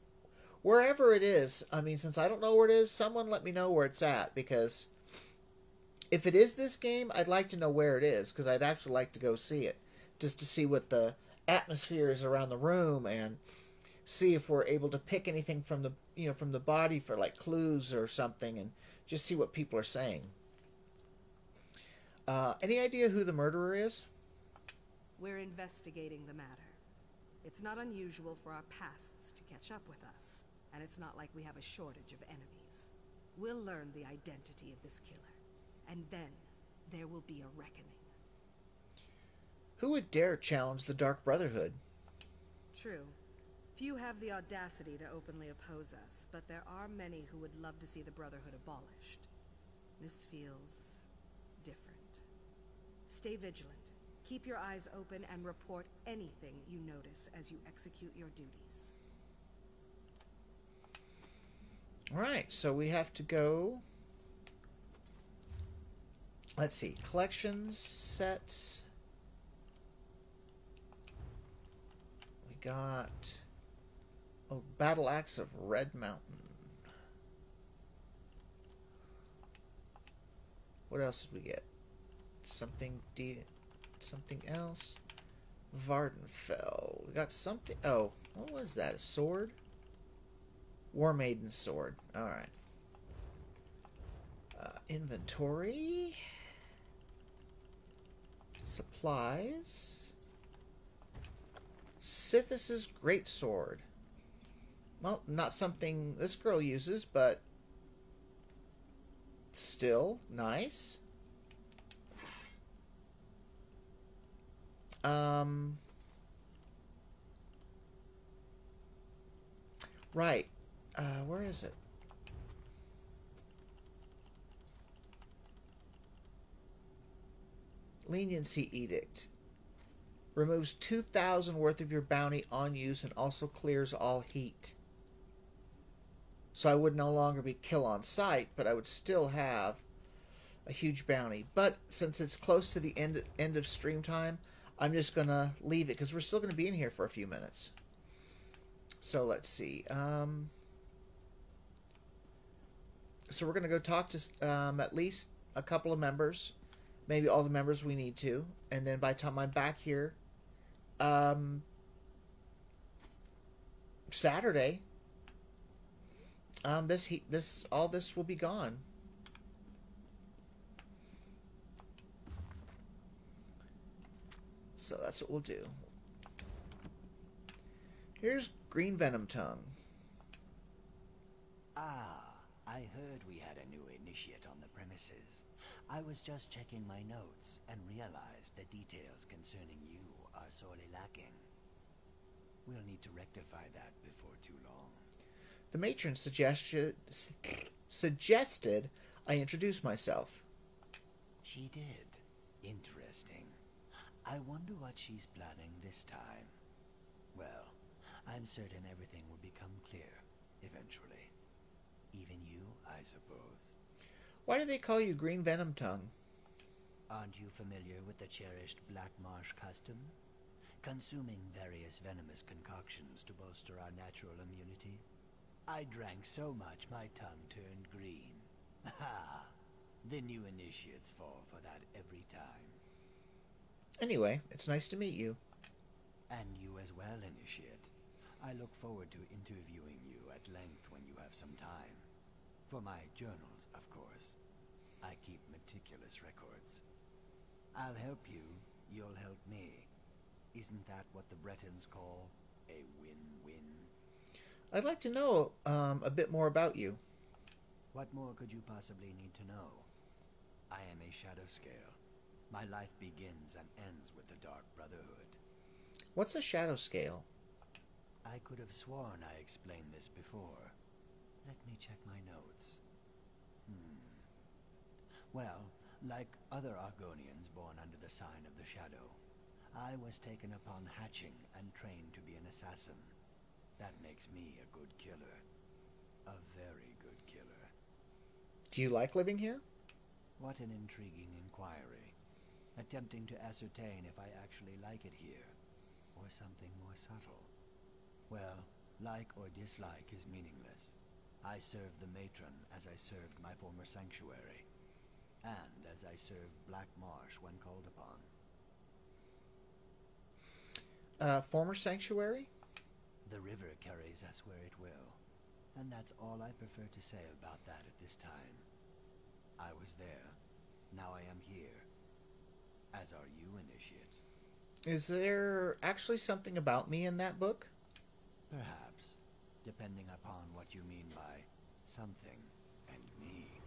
wherever it is. I mean, since I don't know where it is, someone let me know where it's at because if it is this game, I'd like to know where it is because I'd actually like to go see it just to see what the atmosphere is around the room and see if we're able to pick anything from the you know from the body for like clues or something and just see what people are saying. Uh, any idea who the murderer is? We're investigating the matter. It's not unusual for our pasts to catch up with us, and it's not like we have a shortage of enemies. We'll learn the identity of this killer, and then there will be a reckoning. Who would dare challenge the Dark Brotherhood? True. Few have the audacity to openly oppose us, but there are many who would love to see the Brotherhood abolished. This feels different. Stay vigilant. Keep your eyes open and report anything you notice as you execute your duties. All right, so we have to go. Let's see, collections, sets. Got oh, Battle Axe of Red Mountain. What else did we get? Something D something else. Vvardenfell. We got something. Oh, what was that? A sword? War Maiden sword. All right. Uh, inventory. Supplies. Sithis' great sword. Well, not something this girl uses, but still nice. Um. Right. Uh, where is it? Leniency Edict. Removes 2,000 worth of your bounty on use and also clears all heat. So I would no longer be kill on sight, but I would still have a huge bounty. But since it's close to the end end of stream time, I'm just gonna leave it because we're still gonna be in here for a few minutes. So let's see. Um, so we're gonna go talk to um, at least a couple of members, maybe all the members we need to, and then by the time I'm back here, um, Saturday, um, this heat, this all this will be gone. So that's what we'll do. Here's Green Venom Tongue. Ah, I heard we had a new initiate on the premises. I was just checking my notes and realized the details concerning you are sorely lacking. We'll need to rectify that before too long. The matron suggested suggested I introduce myself. She did. Interesting. I wonder what she's planning this time. Well, I'm certain everything will become clear eventually. Even you, I suppose. Why do they call you Green Venom Tongue? Aren't you familiar with the cherished Black Marsh custom? Consuming various venomous concoctions to bolster our natural immunity? I drank so much my tongue turned green. Ha! the new initiates fall for that every time. Anyway, it's nice to meet you. And you as well, initiate. I look forward to interviewing you at length when you have some time. For my journals, of course. I keep meticulous records. I'll help you, you'll help me. Isn't that what the Bretons call a win-win? I'd like to know um, a bit more about you. What more could you possibly need to know? I am a Shadow Scale. My life begins and ends with the Dark Brotherhood. What's a shadow scale? I could have sworn I explained this before. Let me check my notes. Hmm. Well, like other Argonians born under the sign of the Shadow, I was taken upon hatching and trained to be an assassin. That makes me a good killer. A very good killer. Do you like living here? What an intriguing inquiry. Attempting to ascertain if I actually like it here, or something more subtle. Well, Like or dislike is meaningless. I serve the matron as I served my former sanctuary, and as I served Black Marsh when called upon. Uh, former sanctuary? The river carries us where it will, and that's all I prefer to say about that at this time. I was there, now I am here, as are you, Initiate. Is there actually something about me in that book? Perhaps, depending upon what you mean by something and me.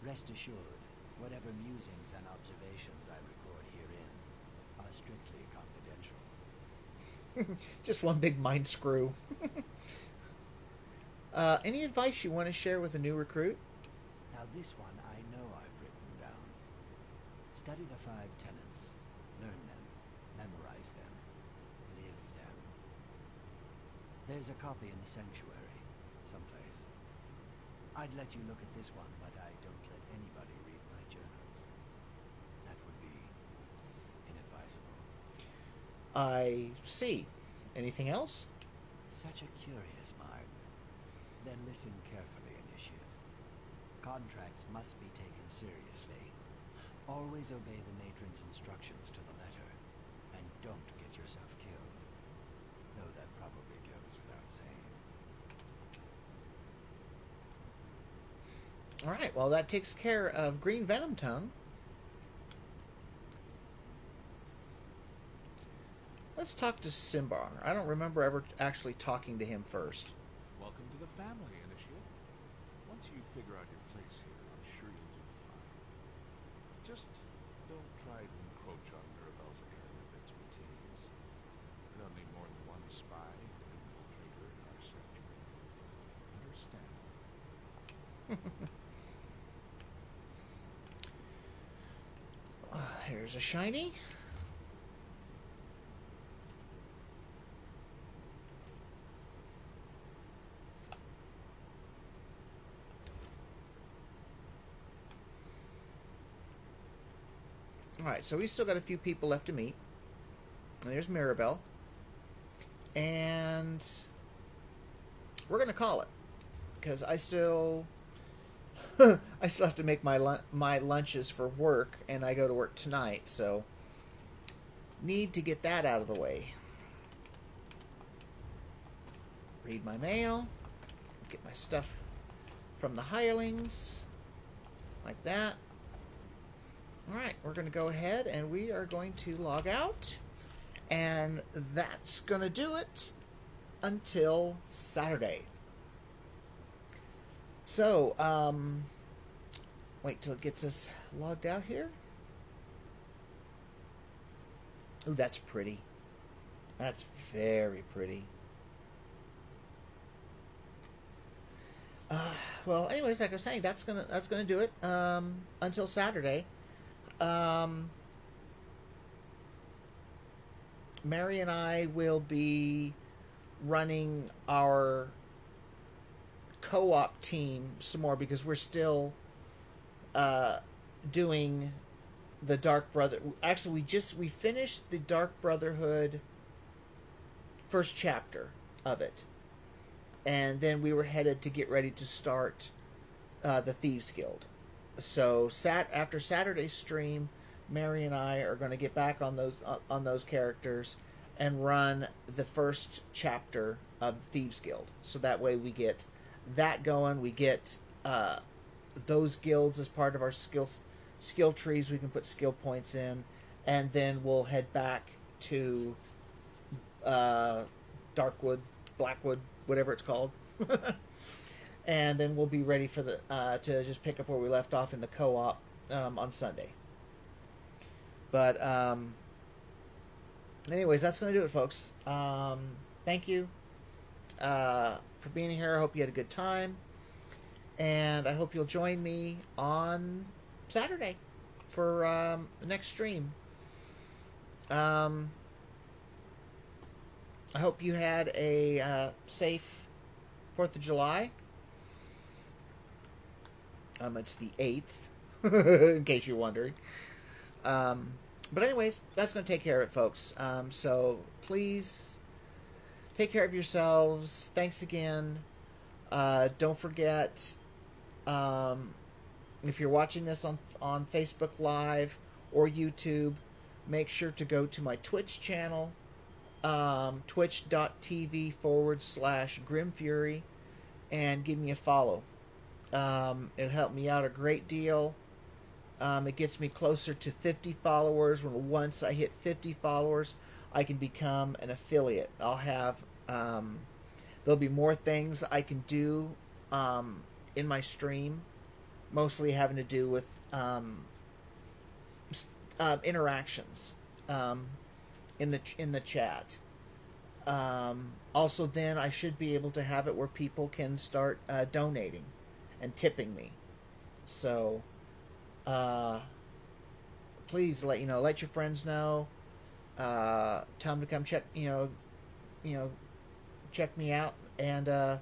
Rest assured, whatever musings and observations I record herein are strictly. Just one big mind screw. uh, any advice you want to share with a new recruit? Now this one I know I've written down. Study the five tenets. Learn them. Memorize them. Live them. There's a copy in the sanctuary, someplace. I'd let you look at this one, but I don't let anybody read my journals. That would be inadvisable. I see. Anything else? Such a curious mind. Then listen carefully, Initiate. Contracts must be taken seriously. Always obey the matron's instructions to the letter, and don't get yourself killed. Though that probably goes without saying. All right. Well, that takes care of Green Venom Tongue. Let's talk to Cimbar. I don't remember ever actually talking to him first. Welcome to the family, Initiate. Once you figure out your place here, I'm sure you'll do fine. Just don't try to encroach on Mirabelle's area of expertise. We don't need more than one spy and infiltrator in our sanctuary. Understand? Uh, here's a shiny. Alright, so we still got a few people left to meet. And there's Mirabelle. And we're going to call it. Because I still. I still have to make my my lunches for work, and I go to work tonight, so need to get that out of the way. Read my mail, get my stuff from the hirelings, like that. Going to go ahead and we are going to log out, and that's going to do it until Saturday. So, um, wait till it gets us logged out here. Ooh, that's pretty. That's very pretty. Uh, well, anyways, like I was saying, that's gonna that's gonna do it um, until Saturday. Um, Mary and I will be running our co-op team some more because we're still uh, doing the Dark Brother. Actually, we just we finished the Dark Brotherhood first chapter of it, and then we were headed to get ready to start uh, the Thieves Guild. So sat after Saturday's stream, Mary and I are going to get back on those uh, on those characters and run the first chapter of Thieves Guild. So that way we get that going. We get uh, those guilds as part of our skill skill trees. We can put skill points in, and then we'll head back to uh, Darkwood, Blackwood, whatever it's called. and then we'll be ready for the uh, to just pick up where we left off in the co-op um, on Sunday. But um, anyways, that's going to do it, folks. Um, thank you uh, for being here. I hope you had a good time, and I hope you'll join me on Saturday for um, the next stream. Um, I hope you had a uh, safe Fourth of July. Um, it's the eighth, in case you're wondering. Um, but anyways, that's going to take care of it, folks. Um, so please take care of yourselves. Thanks again. Uh, don't forget, um, if you're watching this on on Facebook Live or YouTube, make sure to go to my Twitch channel, um, twitch.tv forward slash Grimmfury, and give me a follow. Um, it helped me out a great deal. Um, it gets me closer to 50 followers. When once I hit 50 followers, I can become an affiliate. I'll have um, there'll be more things I can do um, in my stream, mostly having to do with um, uh, interactions um, in the in the chat. Um, also, then I should be able to have it where people can start uh, donating and tipping me. So, uh, please let you know, let your friends know. Uh, tell them to come check. You know, you know, check me out, and uh,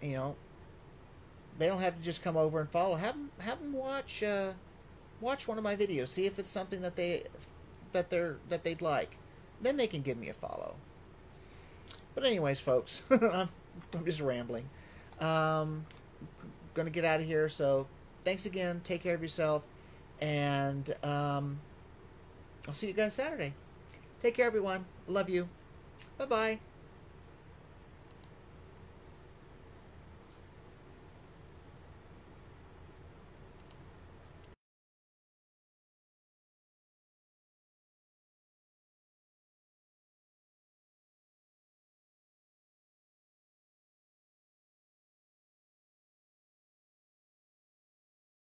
you know, they don't have to just come over and follow. Have them have them watch uh, watch one of my videos. See if it's something that they that they're that they'd like. Then they can give me a follow. But anyways, folks, I'm, I'm just rambling. Um, gonna get out of here. So thanks again. Take care of yourself, and um, I'll see you guys Saturday. Take care, everyone. Love you. Bye bye.